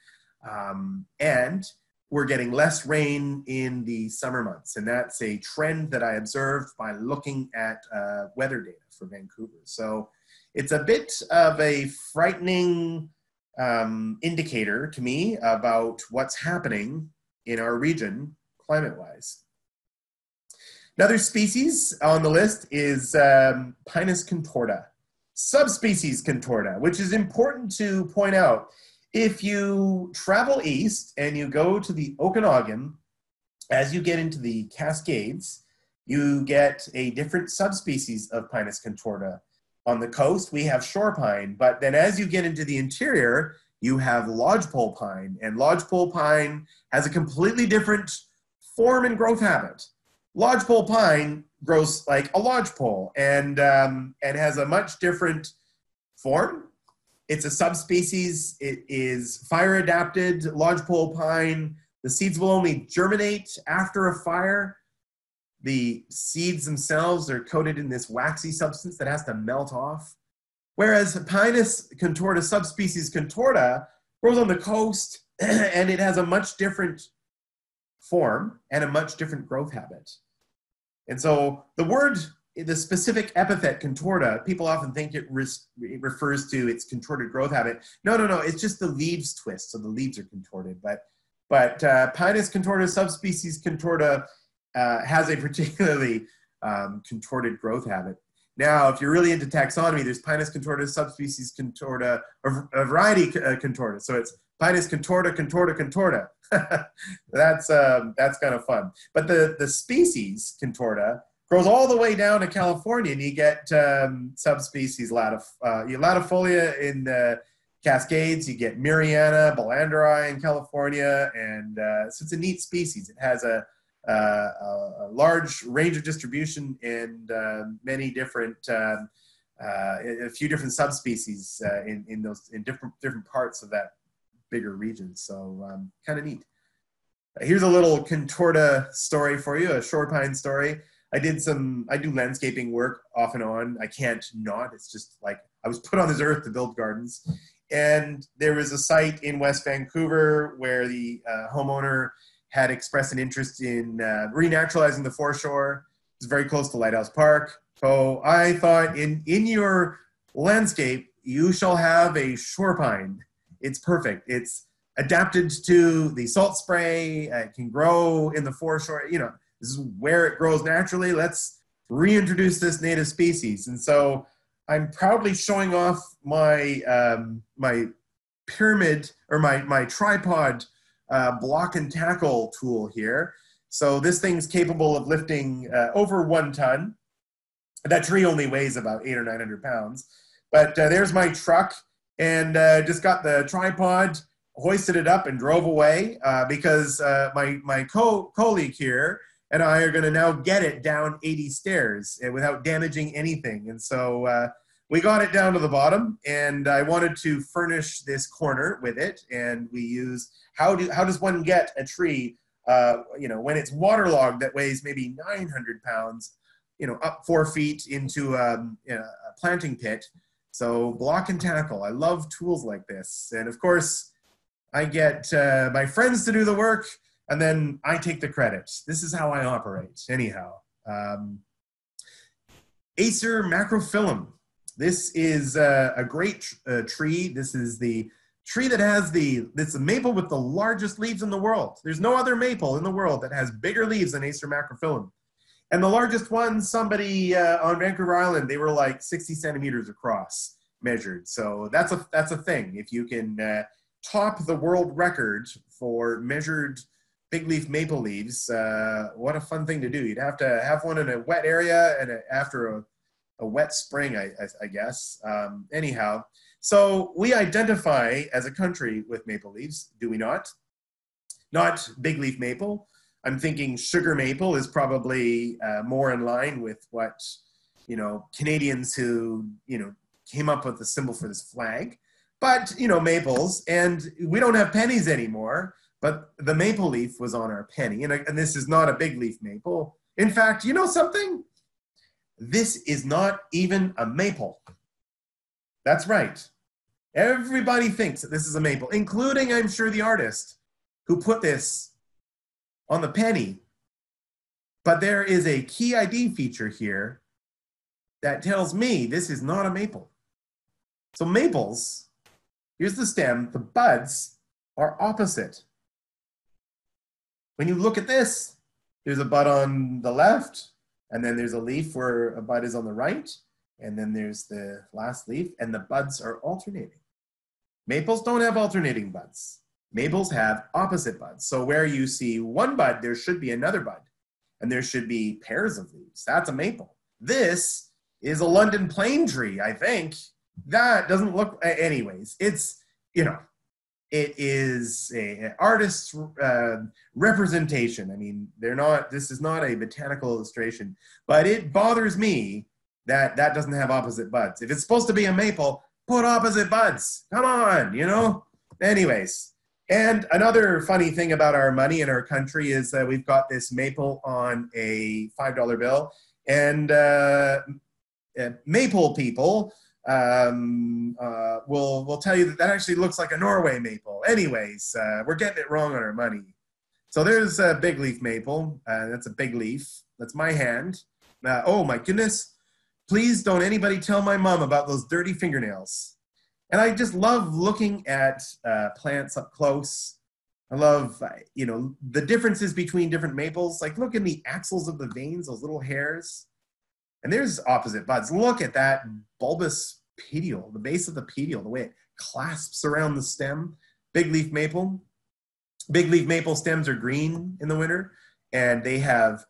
Um, and we're getting less rain in the summer months. And that's a trend that I observed by looking at uh, weather data for Vancouver. So it's a bit of a frightening um, indicator to me about what's happening in our region climate wise. Another species on the list is um, Pinus contorta, subspecies contorta, which is important to point out. If you travel east and you go to the Okanagan, as you get into the Cascades, you get a different subspecies of Pinus contorta. On the coast, we have shore pine, but then as you get into the interior, you have lodgepole pine, and lodgepole pine has a completely different form and growth habit lodgepole pine grows like a lodgepole and um, and has a much different form. It's a subspecies. It is fire adapted. Lodgepole pine. The seeds will only germinate after a fire. The seeds themselves are coated in this waxy substance that has to melt off. Whereas Pinus contorta, subspecies contorta, grows on the coast and it has a much different form and a much different growth habit. And so the word, the specific epithet contorta, people often think it, res, it refers to its contorted growth habit. No, no, no, it's just the leaves twist, so the leaves are contorted. But, but uh, Pinus contorta, subspecies contorta, uh, has a particularly um, contorted growth habit. Now, if you're really into taxonomy, there's Pinus contorta, subspecies contorta, or a variety uh, contorta. So it's Pinus contorta, contorta, contorta. that's um, that's kind of fun. But the the species contorta grows all the way down to California, and you get um, subspecies latif- uh, latifolia in the Cascades. You get murrayana bolanderi in California, and uh, so it's a neat species. It has a uh, a, large range of distribution and uh, many different, um, uh, a few different subspecies uh, in, in those in different different parts of that bigger region. So um, kind of neat. Here's a little contorta story for you, a shore pine story. I did some, I do landscaping work off and on. I can't not. It's just like I was put on this earth to build gardens. And there was a site in West Vancouver where the uh, homeowner had expressed an interest in uh, renaturalizing the foreshore. It's very close to Lighthouse Park. So I thought in, in your landscape, you shall have a shore pine it's perfect. It's adapted to the salt spray. It can grow in the foreshore. You know, this is where it grows naturally. Let's reintroduce this native species. And so I'm proudly showing off my um, my pyramid or my my tripod uh, block and tackle tool here. So this thing's capable of lifting uh, over one ton. That tree only weighs about eight or nine hundred pounds. But uh, there's my truck and uh, just got the tripod, hoisted it up, and drove away uh, because uh, my my co colleague here and I are going to now get it down 80 stairs uh, without damaging anything. And so uh, we got it down to the bottom, and I wanted to furnish this corner with it. And we use how do how does one get a tree? Uh, you know, when it's waterlogged that weighs maybe 900 pounds, you know, up four feet into um, a planting pit. So block and tackle. I love tools like this. And of course, I get uh, my friends to do the work, and then I take the credit. This is how I operate, anyhow. Um, Acer macrophyllum. This is a great uh, tree. This is the tree that has the, it's a maple with the largest leaves in the world. There's no other maple in the world that has bigger leaves than Acer macrophyllum. And the largest one, somebody uh, on Vancouver Island, they were like 60 centimeters across measured. So that's a that's a thing. If you can uh, top the world record for measured big leaf maple leaves, uh, what a fun thing to do. You'd have to have one in a wet area and a, after a, a wet spring, I, I, I guess. Um, anyhow, so we identify as a country with maple leaves, do we not? Not big leaf maple, I'm thinking sugar maple is probably uh, more in line with what you know Canadians who you know came up with the symbol for this flag. But you know maples, and we don't have pennies anymore. But the maple leaf was on our penny, and, and this is not a big leaf maple. In fact, you know something? This is not even a maple. That's right. Everybody thinks that this is a maple, including, I'm sure, the artist who put this on the penny. But there is a key ID feature here that tells me this is not a maple. So maples, Here's the stem. The buds are opposite. When you look at this, there's a bud on the left, and then there's a leaf where a bud is on the right, and then there's the last leaf, and the buds are alternating. Maples don't have alternating buds. Maples have opposite buds. So where you see one bud, there should be another bud, and there should be pairs of leaves. That's a maple. This is a London plane tree, I think. That doesn't look, anyways, it's, you know, it is a artist's uh, representation. I mean, they're not. This is not a botanical illustration, but it bothers me that that doesn't have opposite buds. If it's supposed to be a maple, put opposite buds. Come on, you know. Anyways, and another funny thing about our money in our country is that we've got this maple on a five dollar bill, and uh, uh maple people um, uh, will will tell you that that actually looks like a Norway maple. Anyways, uh, we're getting it wrong on our money. So there's a big leaf maple. Uh, that's a big leaf. That's my hand. Uh, oh my goodness! Please don't anybody tell my mom about those dirty fingernails. And I just love looking at uh, plants up close. I love, you know, the differences between different maples. Like look in the axils of the veins, those little hairs. And there's opposite buds. Look at that bulbous petiole, the base of the petiole, the way it clasps around the stem. Big leaf maple. Big leaf maple stems are green in the winter, and they have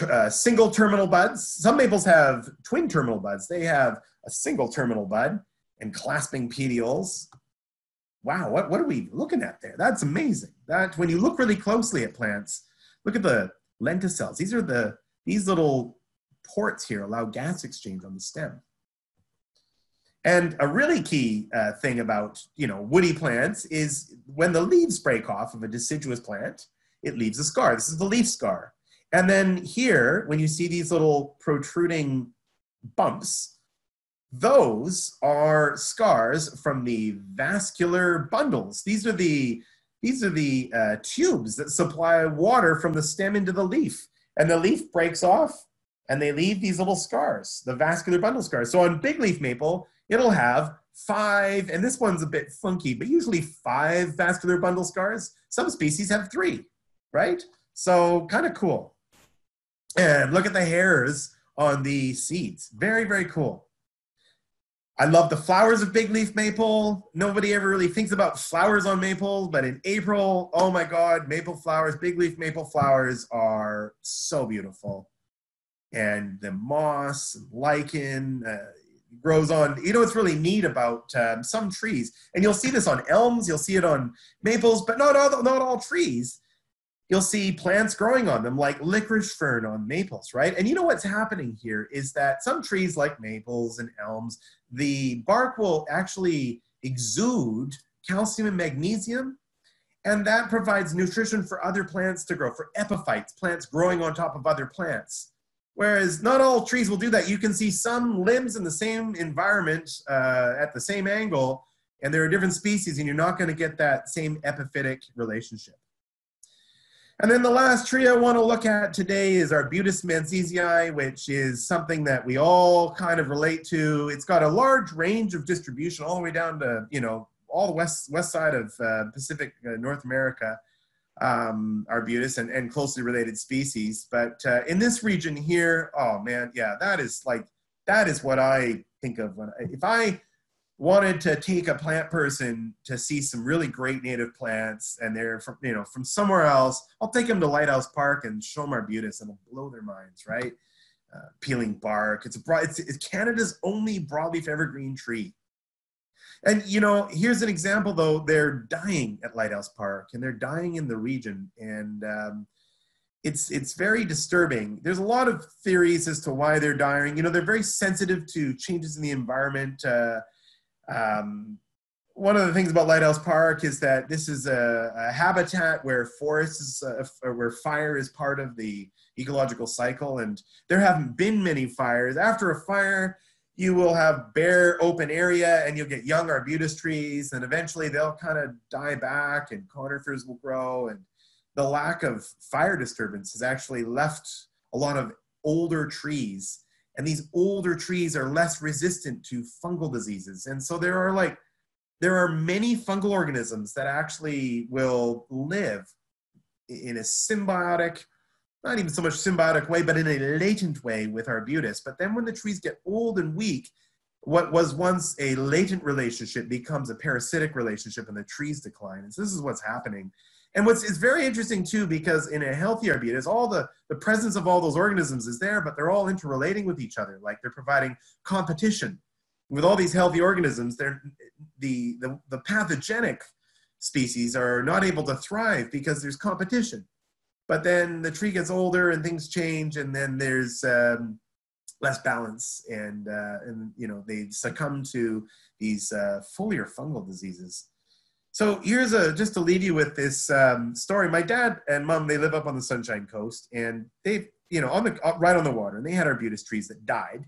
uh, single terminal buds. Some maples have twin terminal buds. They have a single terminal bud and clasping petioles. Wow, what, what are we looking at there? That's amazing. That when you look really closely at plants, look at the lenticels. These are the these little ports here allow gas exchange on the stem. And a really key uh, thing about you know woody plants is when the leaves break off of a deciduous plant, it leaves a scar. This is the leaf scar. And then here, when you see these little protruding bumps, those are scars from the vascular bundles. These are the these are the uh, tubes that supply water from the stem into the leaf. And the leaf breaks off and they leave these little scars, the vascular bundle scars. So on big leaf maple, it'll have five, and this one's a bit funky, but usually five vascular bundle scars. Some species have three, right? So kind of cool. And look at the hairs on the seeds. Very, very cool. I love the flowers of big leaf maple. Nobody ever really thinks about flowers on maple, but in April, oh my God, maple flowers, big leaf maple flowers are so beautiful and the moss and lichen uh, grows on. You know what's really neat about um, some trees, and you'll see this on elms, you'll see it on maples, but not all, not all trees. You'll see plants growing on them, like licorice fern on maples, right? And you know what's happening here is that some trees, like maples and elms, the bark will actually exude calcium and magnesium and that provides nutrition for other plants to grow, for epiphytes, plants growing on top of other plants. Whereas not all trees will do that. You can see some limbs in the same environment uh, at the same angle, and there are different species, and you're not going to get that same epiphytic relationship. And then the last tree I want to look at today is Arbutus menziesii, which is something that we all kind of relate to. It's got a large range of distribution all the way down to, you know, all the west, west side of uh, Pacific uh, North America um, arbutus and, and closely related species. But uh, in this region here, oh man, yeah, that is like, that is what I think of when, I, if I wanted to take a plant person to see some really great native plants and they're from, you know, from somewhere else, I'll take them to Lighthouse Park and show them arbutus and it'll blow their minds, right? Uh, peeling bark. It's a broad, it's, it's Canada's only broadleaf evergreen tree. And you know, here's an example though. They're dying at Lighthouse Park, and they're dying in the region, and um, it's it's very disturbing. There's a lot of theories as to why they're dying. You know, they're very sensitive to changes in the environment. Uh, um, one of the things about Lighthouse Park is that this is a, a habitat where forests, uh, where fire is part of the ecological cycle, and there haven't been many fires. After a fire, you will have bare open area and you'll get young arbutus trees and eventually they'll kind of die back and conifers will grow. And the lack of fire disturbance has actually left a lot of older trees. And these older trees are less resistant to fungal diseases. And so there are like there are many fungal organisms that actually will live in a symbiotic, not even so much symbiotic way, but in a latent way with arbutus. But then when the trees get old and weak, what was once a latent relationship becomes a parasitic relationship and the trees decline. And so this is what's happening. And what's is very interesting too, because in a healthy arbutus, all the, the presence of all those organisms is there, but they're all interrelating with each other. Like they're providing competition. With all these healthy organisms, they're, the, the, the pathogenic species are not able to thrive because there's competition. But then the tree gets older and things change, and then there's um, less balance, and uh, and you know they succumb to these uh, foliar fungal diseases. So here's a just to leave you with this um, story. My dad and mom they live up on the Sunshine Coast, and they you know on the right on the water, and they had arbutus trees that died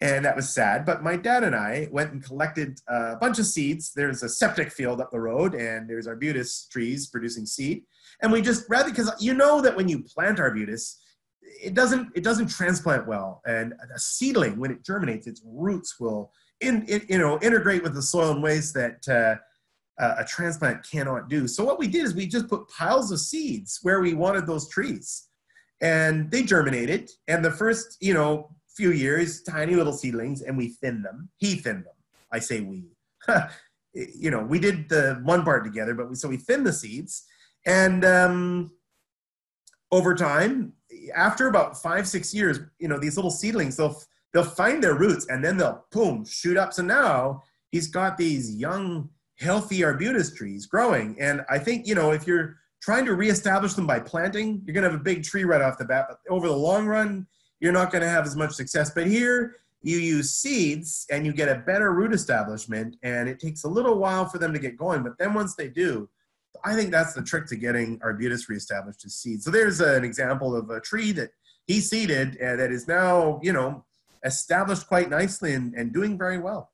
and that was sad. But my dad and I went and collected a bunch of seeds. There's a septic field up the road, and there's arbutus trees producing seed. And we just rather because you know that when you plant arbutus, it doesn't it doesn't transplant well. And a seedling, when it germinates, its roots will in, it, you know integrate with the soil in ways that uh, a transplant cannot do. So what we did is we just put piles of seeds where we wanted those trees, and they germinated. And the first you know few years, tiny little seedlings, and we thin them. He thinned them. I say we. you know, we did the one part together, but we, so we thinned the seeds, and um, over time, after about five six years, you know, these little seedlings they'll they'll find their roots, and then they'll boom shoot up. So now he's got these young, healthy arbutus trees growing, and I think you know if you're trying to reestablish them by planting, you're gonna have a big tree right off the bat. But over the long run, you're not going to have as much success. But here, you use seeds and you get a better root establishment, and it takes a little while for them to get going. But then once they do, I think that's the trick to getting arbutus reestablished is seed. So there's an example of a tree that he seeded and that is now, you know, established quite nicely and, and doing very well.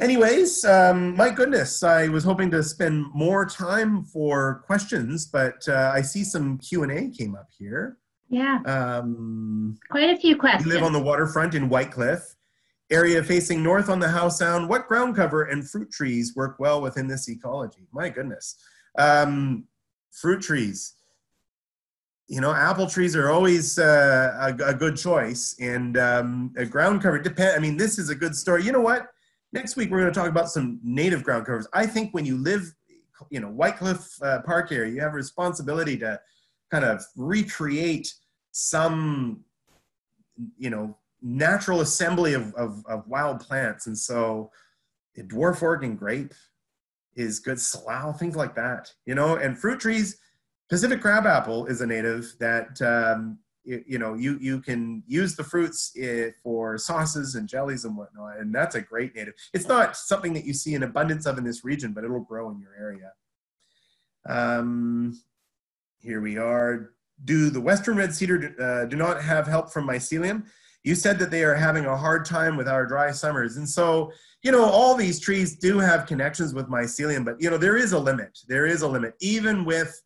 Anyways, um, my goodness, I was hoping to spend more time for questions, but uh, I see some Q&A came up here. Yeah. Um, Quite a few questions. You live on the waterfront in Whitecliff. Area facing north on the Howe Sound. What ground cover and fruit trees work well within this ecology? My goodness. Um, fruit trees. You know, apple trees are always uh, a, a, good choice, and um, a ground cover depend. I mean, this is a good story. You know what? Next week we're going to talk about some native ground covers. I think when you live, you know, Whitecliff uh, Park area, you have a responsibility to kind of recreate some you know natural assembly of, of, of wild plants. And so dwarf Oregon grape is good slough things like that you know? And fruit trees pacific crabapple is a native that um, you, you, know you you can use the fruits eh, for sauces and jellies and whatnot and that's a great native. It's not something that you see an abundance of in this region but it'll grow in your area. Um, here we are. Do the Western Red Cedar uh, do not have help from mycelium? You said that they are having a hard time with our dry summers. And so, you know, all these trees do have connections with mycelium, but, you know, there is a limit. There is a limit, even with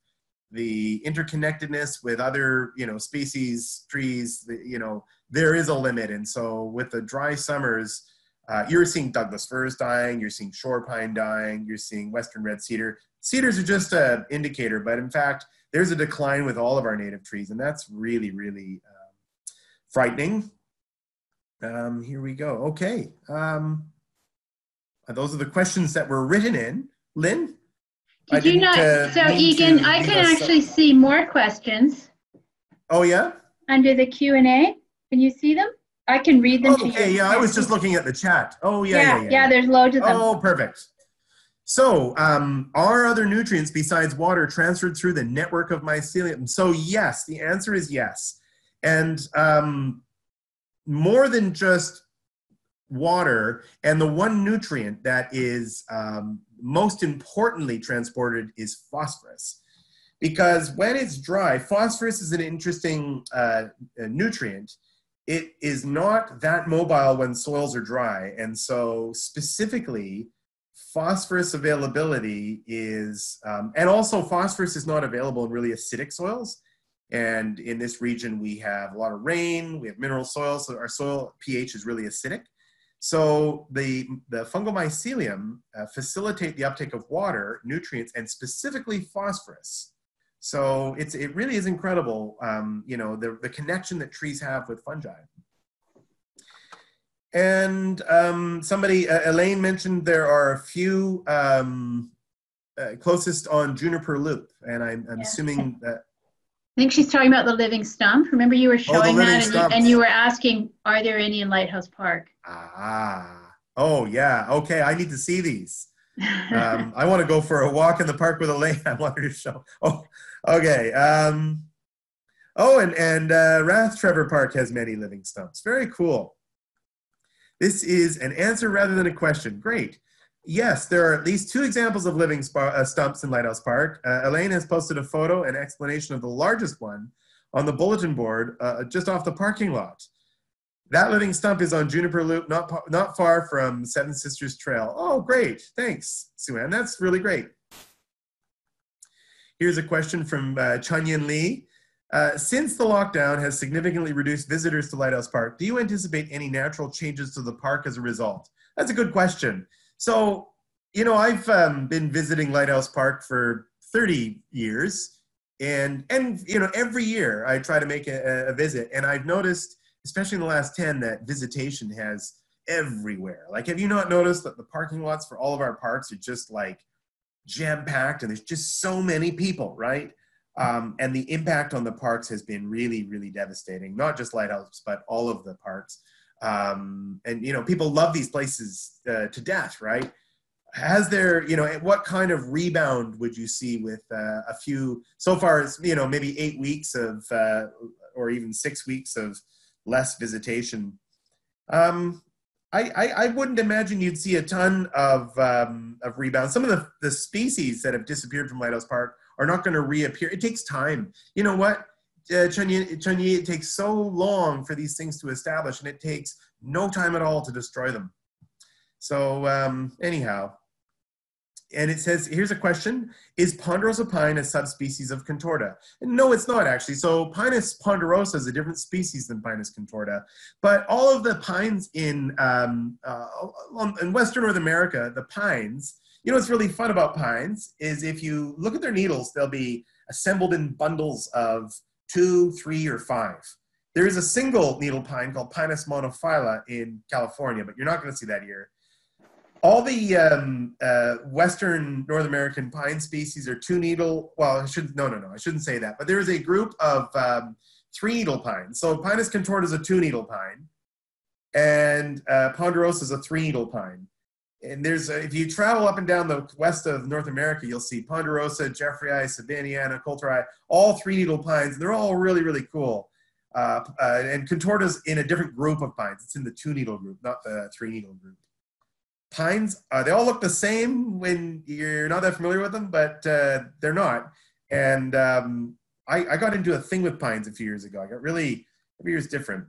the interconnectedness with other, you know, species, trees, you know, there is a limit. And so with the dry summers, uh, you're seeing Douglas firs dying, you're seeing shore pine dying, you're seeing western red cedar. Cedars are just an indicator, but in fact, there's a decline with all of our native trees, and that's really, really um, frightening. Um, here we go. Okay. Um, those are the questions that were written in. Lynn? Did you not? Uh, so, Egan, I can actually see more questions. Oh, yeah? Under the Q&A. Can you see them? I can read them oh, Okay, yeah, I was just looking at the chat. Oh, yeah, yeah, yeah. Yeah, yeah there's loads of them. Oh, perfect. So, um, are other nutrients besides water transferred through the network of mycelium? So, yes, the answer is yes. And um, more than just water, and the one nutrient that is um, most importantly transported is phosphorus. Because when it's dry, phosphorus is an interesting uh, nutrient. It is not that mobile when soils are dry. And so, specifically, phosphorus availability is, um, and also phosphorus is not available in really acidic soils. And in this region, we have a lot of rain, we have mineral soil, so our soil pH is really acidic. So the, the fungal mycelium uh, facilitate the uptake of water, nutrients, and specifically phosphorus. So it's, it really is incredible, um, you know, the, the connection that trees have with fungi. And um, somebody, uh, Elaine mentioned there are a few um, uh, closest on Juniper Loop, and I'm, I'm assuming that. I think she's talking about the living stump. Remember, you were oh, showing oh, that, and you, and you, were asking, "Are there any in Lighthouse Park?" Ah, oh yeah. Okay, I need to see these. um, I want to go for a walk in the park with Elaine. I want her to show. Oh, okay. Um, oh, and and uh, Rathtrevor Park has many living stumps. Very cool. This is an answer rather than a question. Great. Yes, there are at least two examples of living uh, stumps in Lighthouse Park. Uh, Elaine has posted a photo and explanation of the largest one on the bulletin board uh, just off the parking lot. That living stump is on Juniper Loop, not, not far from Seven Sisters Trail. Oh, great. Thanks, Sue That's really great. Here's a question from uh, Chunyan Lee. Uh, since the lockdown has significantly reduced visitors to Lighthouse Park, do you anticipate any natural changes to the park as a result? That's a good question. So, you know, I've um, been visiting Lighthouse Park for 30 years, and and you know, every year I try to make a, a visit, and I've noticed, especially in the last 10, that visitation has everywhere. Like, have you not noticed that the parking lots for all of our parks are just like jam packed, and there's just so many people, right? Um, and the impact on the parks has been really, really devastating. Not just Lighthouse, but all of the parks um, and you know people love these places uh, to death right has there you know what kind of rebound would you see with uh, a few so far as you know maybe eight weeks of uh, or even six weeks of less visitation um, I, I, I, wouldn't imagine you'd see a ton of, um, of rebound. Some of the, the species that have disappeared from Lighthouse Park are not going to reappear. It takes time. You know what? uh, Chunyi, it takes so long for these things to establish, and it takes no time at all to destroy them. So um, anyhow, and it says, here's a question, is ponderosa pine a subspecies of contorta? And no, it's not actually. So Pinus ponderosa is a different species than Pinus contorta. But all of the pines in, um, uh, in Western North America, the pines, you know what's really fun about pines is if you look at their needles, they'll be assembled in bundles of two, three, or five. There is a single needle pine called Pinus monophylla in California, but you're not going to see that here. All the um, uh, Western North American pine species are two needle. Well, I should no, no, no. I shouldn't say that. But there is a group of um, three needle pines. So Pinus contorta is a two needle pine, and uh, ponderosa is a three needle pine and there's a, if you travel up and down the west of North America, you'll see ponderosa, jeffreyi, sabiniana, coulteri, all three needle pines. And they're all really, really cool. Uh, uh, and contorta's in a different group of pines. It's in the two needle group, not the three needle group. Pines, uh, they all look the same when you're not that familiar with them, but uh, they're not. And um, I, I, got into a thing with pines a few years ago. I got really, every year's different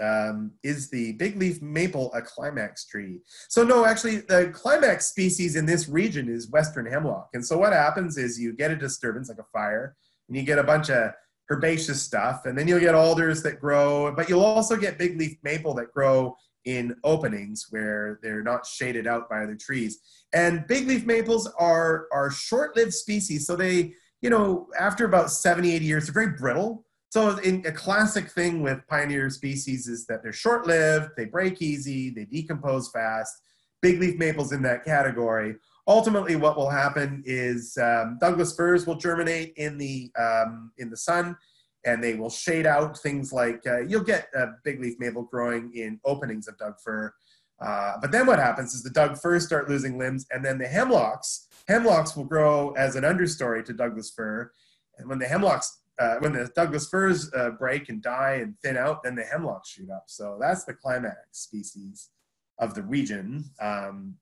um, is the big leaf maple a climax tree? So no, actually the climax species in this region is western hemlock. And so what happens is you get a disturbance like a fire and you get a bunch of herbaceous stuff and then you'll get alders that grow, but you'll also get big leaf maple that grow in openings where they're not shaded out by other trees. And big leaf maples are, are short-lived species. So they, you know, after about 70, 80 years, they're very brittle. So in, a classic thing with pioneer species is that they're short-lived, they break easy, they decompose fast. Big leaf maples in that category. Ultimately, what will happen is um, Douglas firs will germinate in the um, in the sun, and they will shade out things like uh, you'll get a big leaf maple growing in openings of Doug fir. Uh, but then what happens is the Doug firs start losing limbs, and then the hemlocks hemlocks will grow as an understory to Douglas fir. And when the hemlocks uh, when the Douglas firs uh, break and die and thin out, then the hemlocks shoot up. So that's the climax species of the region. Um,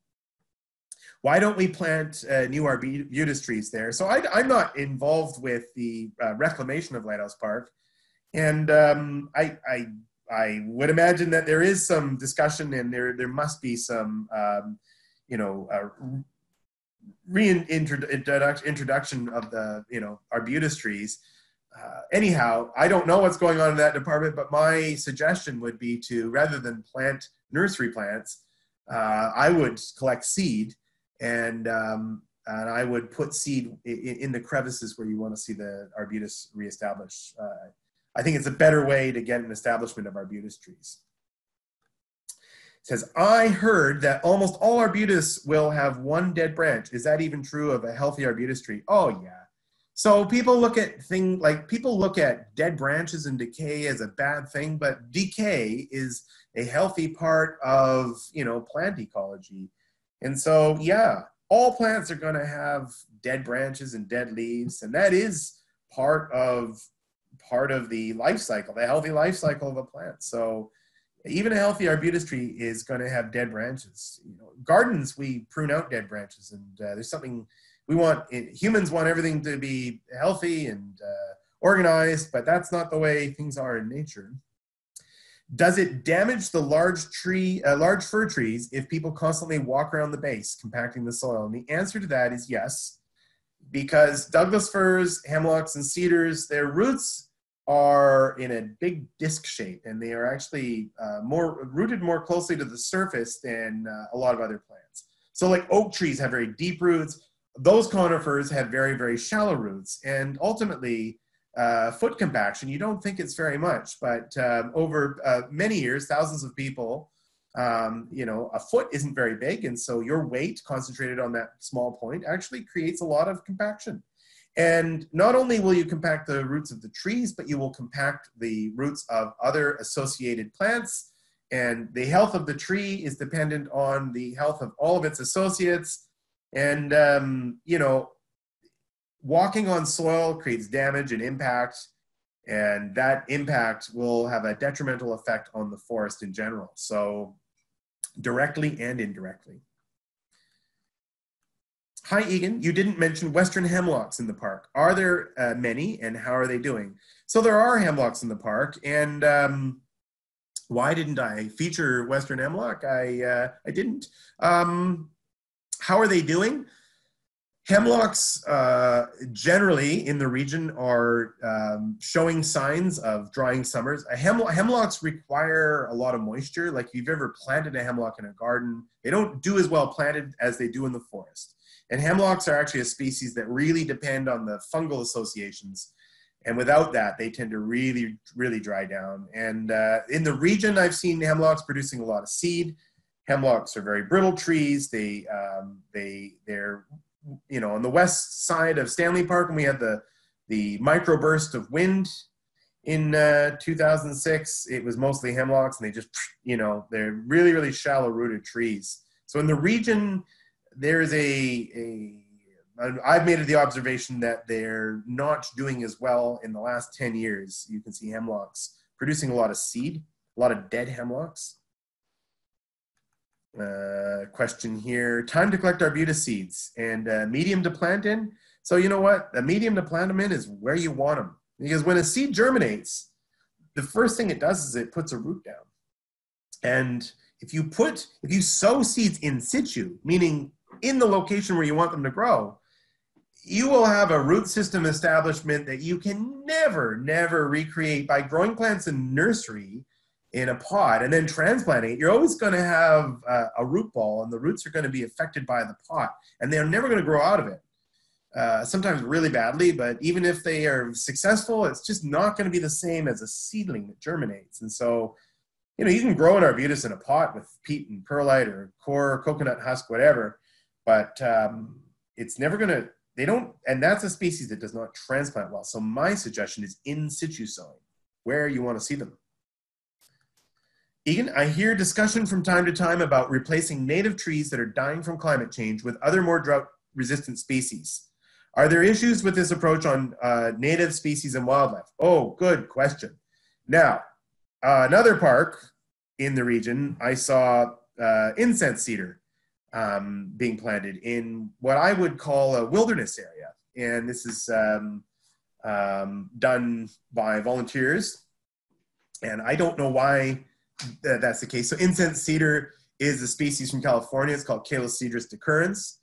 why don't we plant uh, new arbutus trees there? So I, am not involved with the uh, reclamation of Lighthouse Park, and um, I, I, I would imagine that there is some discussion and there there must be some um, you know uh, reintroduction of the you know arbutus trees uh, anyhow, I don't know what's going on in that department, but my suggestion would be to rather than plant nursery plants, uh, I would collect seed and um, and I would put seed in, in, the crevices where you want to see the arbutus reestablished. Uh, I think it's a better way to get an establishment of arbutus trees. It says, I heard that almost all arbutus will have one dead branch. Is that even true of a healthy arbutus tree? Oh yeah. So people look at thing like people look at dead branches and decay as a bad thing, but decay is a healthy part of you know plant ecology. And so yeah, all plants are going to have dead branches and dead leaves, and that is part of part of the life cycle, the healthy life cycle of a plant. So even a healthy arbutus tree is going to have dead branches. You know, gardens we prune out dead branches, and uh, there's something we want. Humans want everything to be healthy and uh, organized, but that's not the way things are in nature. Does it damage the large tree, uh, large fir trees if people constantly walk around the base, compacting the soil? And the answer to that is yes, because Douglas firs, hemlocks, and cedars, their roots are in a big disc shape, and they are actually uh, more rooted more closely to the surface than uh, a lot of other plants. So, like oak trees have very deep roots. Those conifers have very, very shallow roots, and ultimately, uh, foot compaction, you don't think it's very much, but um, over uh, many years, thousands of people, um, you know, a foot isn't very big. And so your weight concentrated on that small point actually creates a lot of compaction. And not only will you compact the roots of the trees, but you will compact the roots of other associated plants. And the health of the tree is dependent on the health of all of its associates. And, um, you know, walking on soil creates damage and impact, and that impact will have a detrimental effect on the forest in general. So, directly and indirectly. Hi, Egan. You didn't mention Western hemlocks in the park. Are there uh, many, and how are they doing? So there are hemlocks in the park, and um, why didn't I feature Western hemlock? I uh, I didn't. Um, how are they doing? Hemlocks uh, generally in the region are um, showing signs of drying summers. Hem- hemlocks require a lot of moisture. Like if you've ever planted a hemlock in a garden, they don't do as well planted as they do in the forest. And hemlocks are actually a species that really depend on the fungal associations. And without that, they tend to really, really dry down. And uh, in the region, I've seen hemlocks producing a lot of seed. Hemlocks are very brittle trees. They, um, they, they're you know, on the west side of Stanley Park, and we had the the microburst of wind in uh, 2006. It was mostly hemlocks, and they just, you know, they're really, really shallow rooted trees. So in the region, there's a, a I've made the observation that they're not doing as well in the last 10 years. You can see hemlocks producing a lot of seed, a lot of dead hemlocks. Uh, question here. Time to collect arbutus seeds and uh, medium to plant in. So you know what? A medium to plant them in is where you want them. Because when a seed germinates, the first thing it does is it puts a root down. And if you put, if you sow seeds in situ, meaning in the location where you want them to grow, you will have a root system establishment that you can never, never recreate by growing plants in nursery in a pot and then transplanting it, you're always going to have a, a root ball, and the roots are going to be affected by the pot, and they're never going to grow out of it. Uh, sometimes really badly, but even if they are successful, it's just not going to be the same as a seedling that germinates. And so, you know, you can grow an arbutus in a pot with peat and perlite or coir, coconut husk, whatever, but um, it's never going to. They don't, and that's a species that does not transplant well. So my suggestion is in situ sowing, where you want to see them. I hear discussion from time to time about replacing native trees that are dying from climate change with other more drought resistant species. Are there issues with this approach on uh, native species and wildlife? Oh, good question. Now, uh, another park in the region, I saw uh, incense cedar um, being planted in what I would call a wilderness area. And this is um, um, done by volunteers. And I don't know why that's the case. So incense cedar is a species from California. It's called Calocedrus decurrens.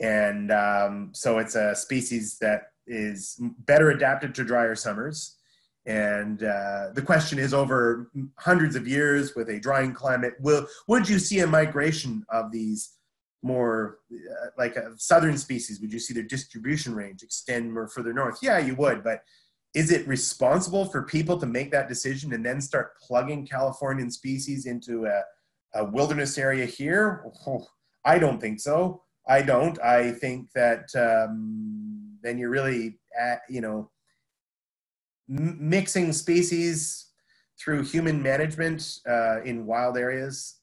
And um, so it's a species that is better adapted to drier summers. And uh, the question is, over hundreds of years with a drying climate, will would you see a migration of these more uh, like a southern species? Would you see their distribution range extend more further north? Yeah, you would. But is it responsible for people to make that decision and then start plugging Californian species into a, a wilderness area here? Oh, I don't think so. I don't. I think that um, then you're really, at, you know, mixing species through human management uh, in wild areas.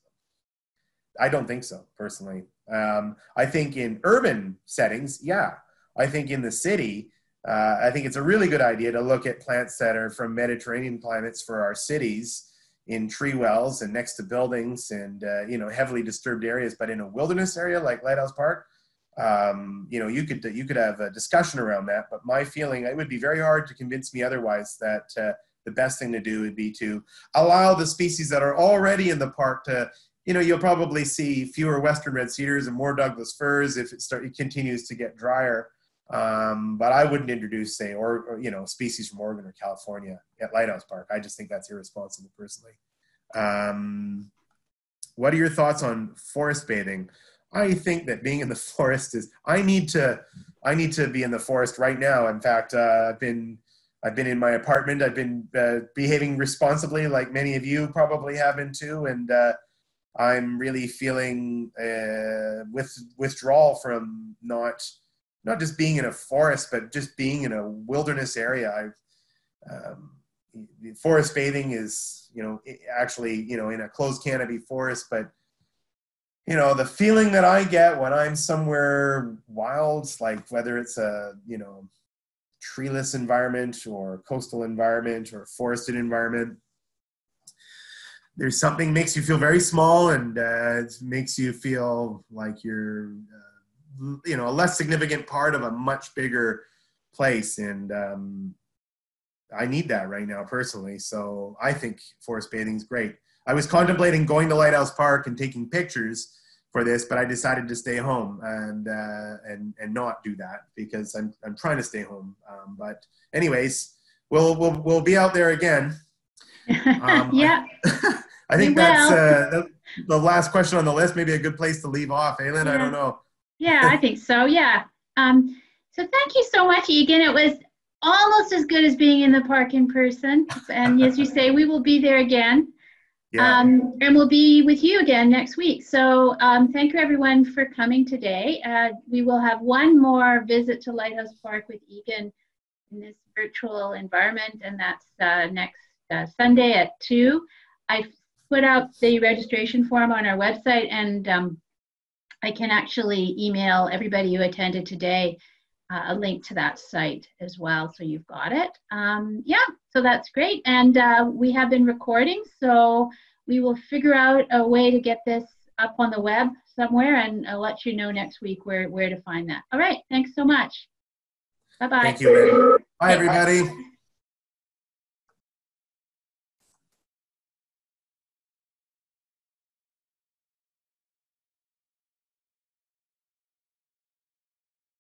I don't think so, personally. Um, I think in urban settings, yeah. I think in the city, uh, I think it's a really good idea to look at plants that are from Mediterranean climates for our cities in tree wells and next to buildings and uh, you know heavily disturbed areas. But in a wilderness area like lighthouse park um, you know you could you could have a discussion around that. But my feeling it would be very hard to convince me otherwise that uh, the best thing to do would be to allow the species that are already in the park to you know you'll probably see fewer western red cedars and more douglas firs if it start it continues to get drier um, but I wouldn't introduce, say, or, or, you know, species from Oregon or California at Lighthouse Park. I just think that's irresponsible, personally. Um, what are your thoughts on forest bathing? I think that being in the forest is. I need to. I need to be in the forest right now. In fact, uh, I've been. I've been in my apartment. I've been uh, behaving responsibly, like many of you probably have been too, and uh, I'm really feeling uh, with withdrawal from not not just being in a forest, but just being in a wilderness area. Um, forest bathing is, you know, actually, you know, in a closed canopy forest, but you know, the feeling that I get when I'm somewhere wild, like whether it's a, you know, treeless environment or coastal environment or forested environment, there's something makes you feel very small and uh, it makes you feel like you're uh, you know a less significant part of a much bigger place. And um, i need that right now personally. So i think forest bathing is great. I was contemplating going to lighthouse park and taking pictures for this but i decided to stay home and uh, and and not do that because i'm, I'm trying to stay home. Um, but anyways we'll, we'll we'll be out there again. Um, yeah. I, I think that's uh, the, the, last question on the list maybe a good place to leave off. Aylin, yeah. i don't know yeah, I think so. Yeah. Um, so thank you so much, Egan. It was almost as good as being in the park in person. And as you say, we will be there again. Yeah. Um, and we'll be with you again next week. So um, thank you everyone for coming today. Uh, we will have one more visit to Lighthouse Park with Egan in this virtual environment, and that's uh, next uh, Sunday at 2. I put out the registration form on our website, and um, I can actually email everybody who attended today uh, a link to that site as well, so you've got it. Um, yeah, so that's great. And uh, we have been recording, so we will figure out a way to get this up on the web somewhere, and I'll let you know next week where, where to find that. All right, thanks so much. Bye-bye. Thank you. Bye, everybody.